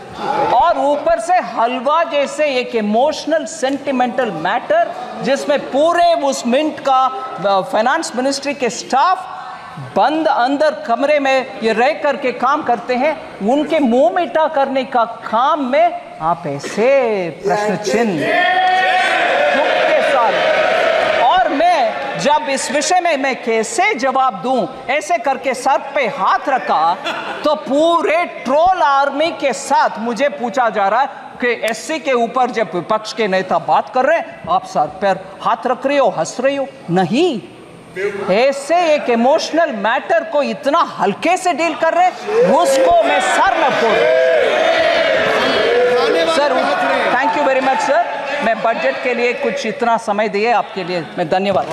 और ऊपर से हलवा जैसे एक इमोशनल सेंटिमेंटल मैटर जिसमें पूरे उस मिंट का फाइनेंस मिनिस्ट्री के स्टाफ बंद अंदर कमरे में ये रह करके काम करते हैं उनके मुँह मिटा करने का काम में आप ऐसे प्रश्न चिन्ह के साथ। और मैं जब इस विषय में मैं कैसे जवाब दूँ ऐसे करके सर पे हाथ रखा तो पूरे ट्रोल आर्मी के साथ मुझे पूछा जा रहा है कि एससी के ऊपर जब विपक्ष के नेता बात कर रहे हैं आप सर पर हाथ रख रहे हो हंस रही हो? नहीं। ऐसे एक इमोशनल मैटर को इतना हल्के से डील कर रहे उसको मैं सर न फोड़। Sir. Thank you very much sir मैं बजट के लिए कुछ इतना समय दिए आपके लिए मैं धन्यवाद।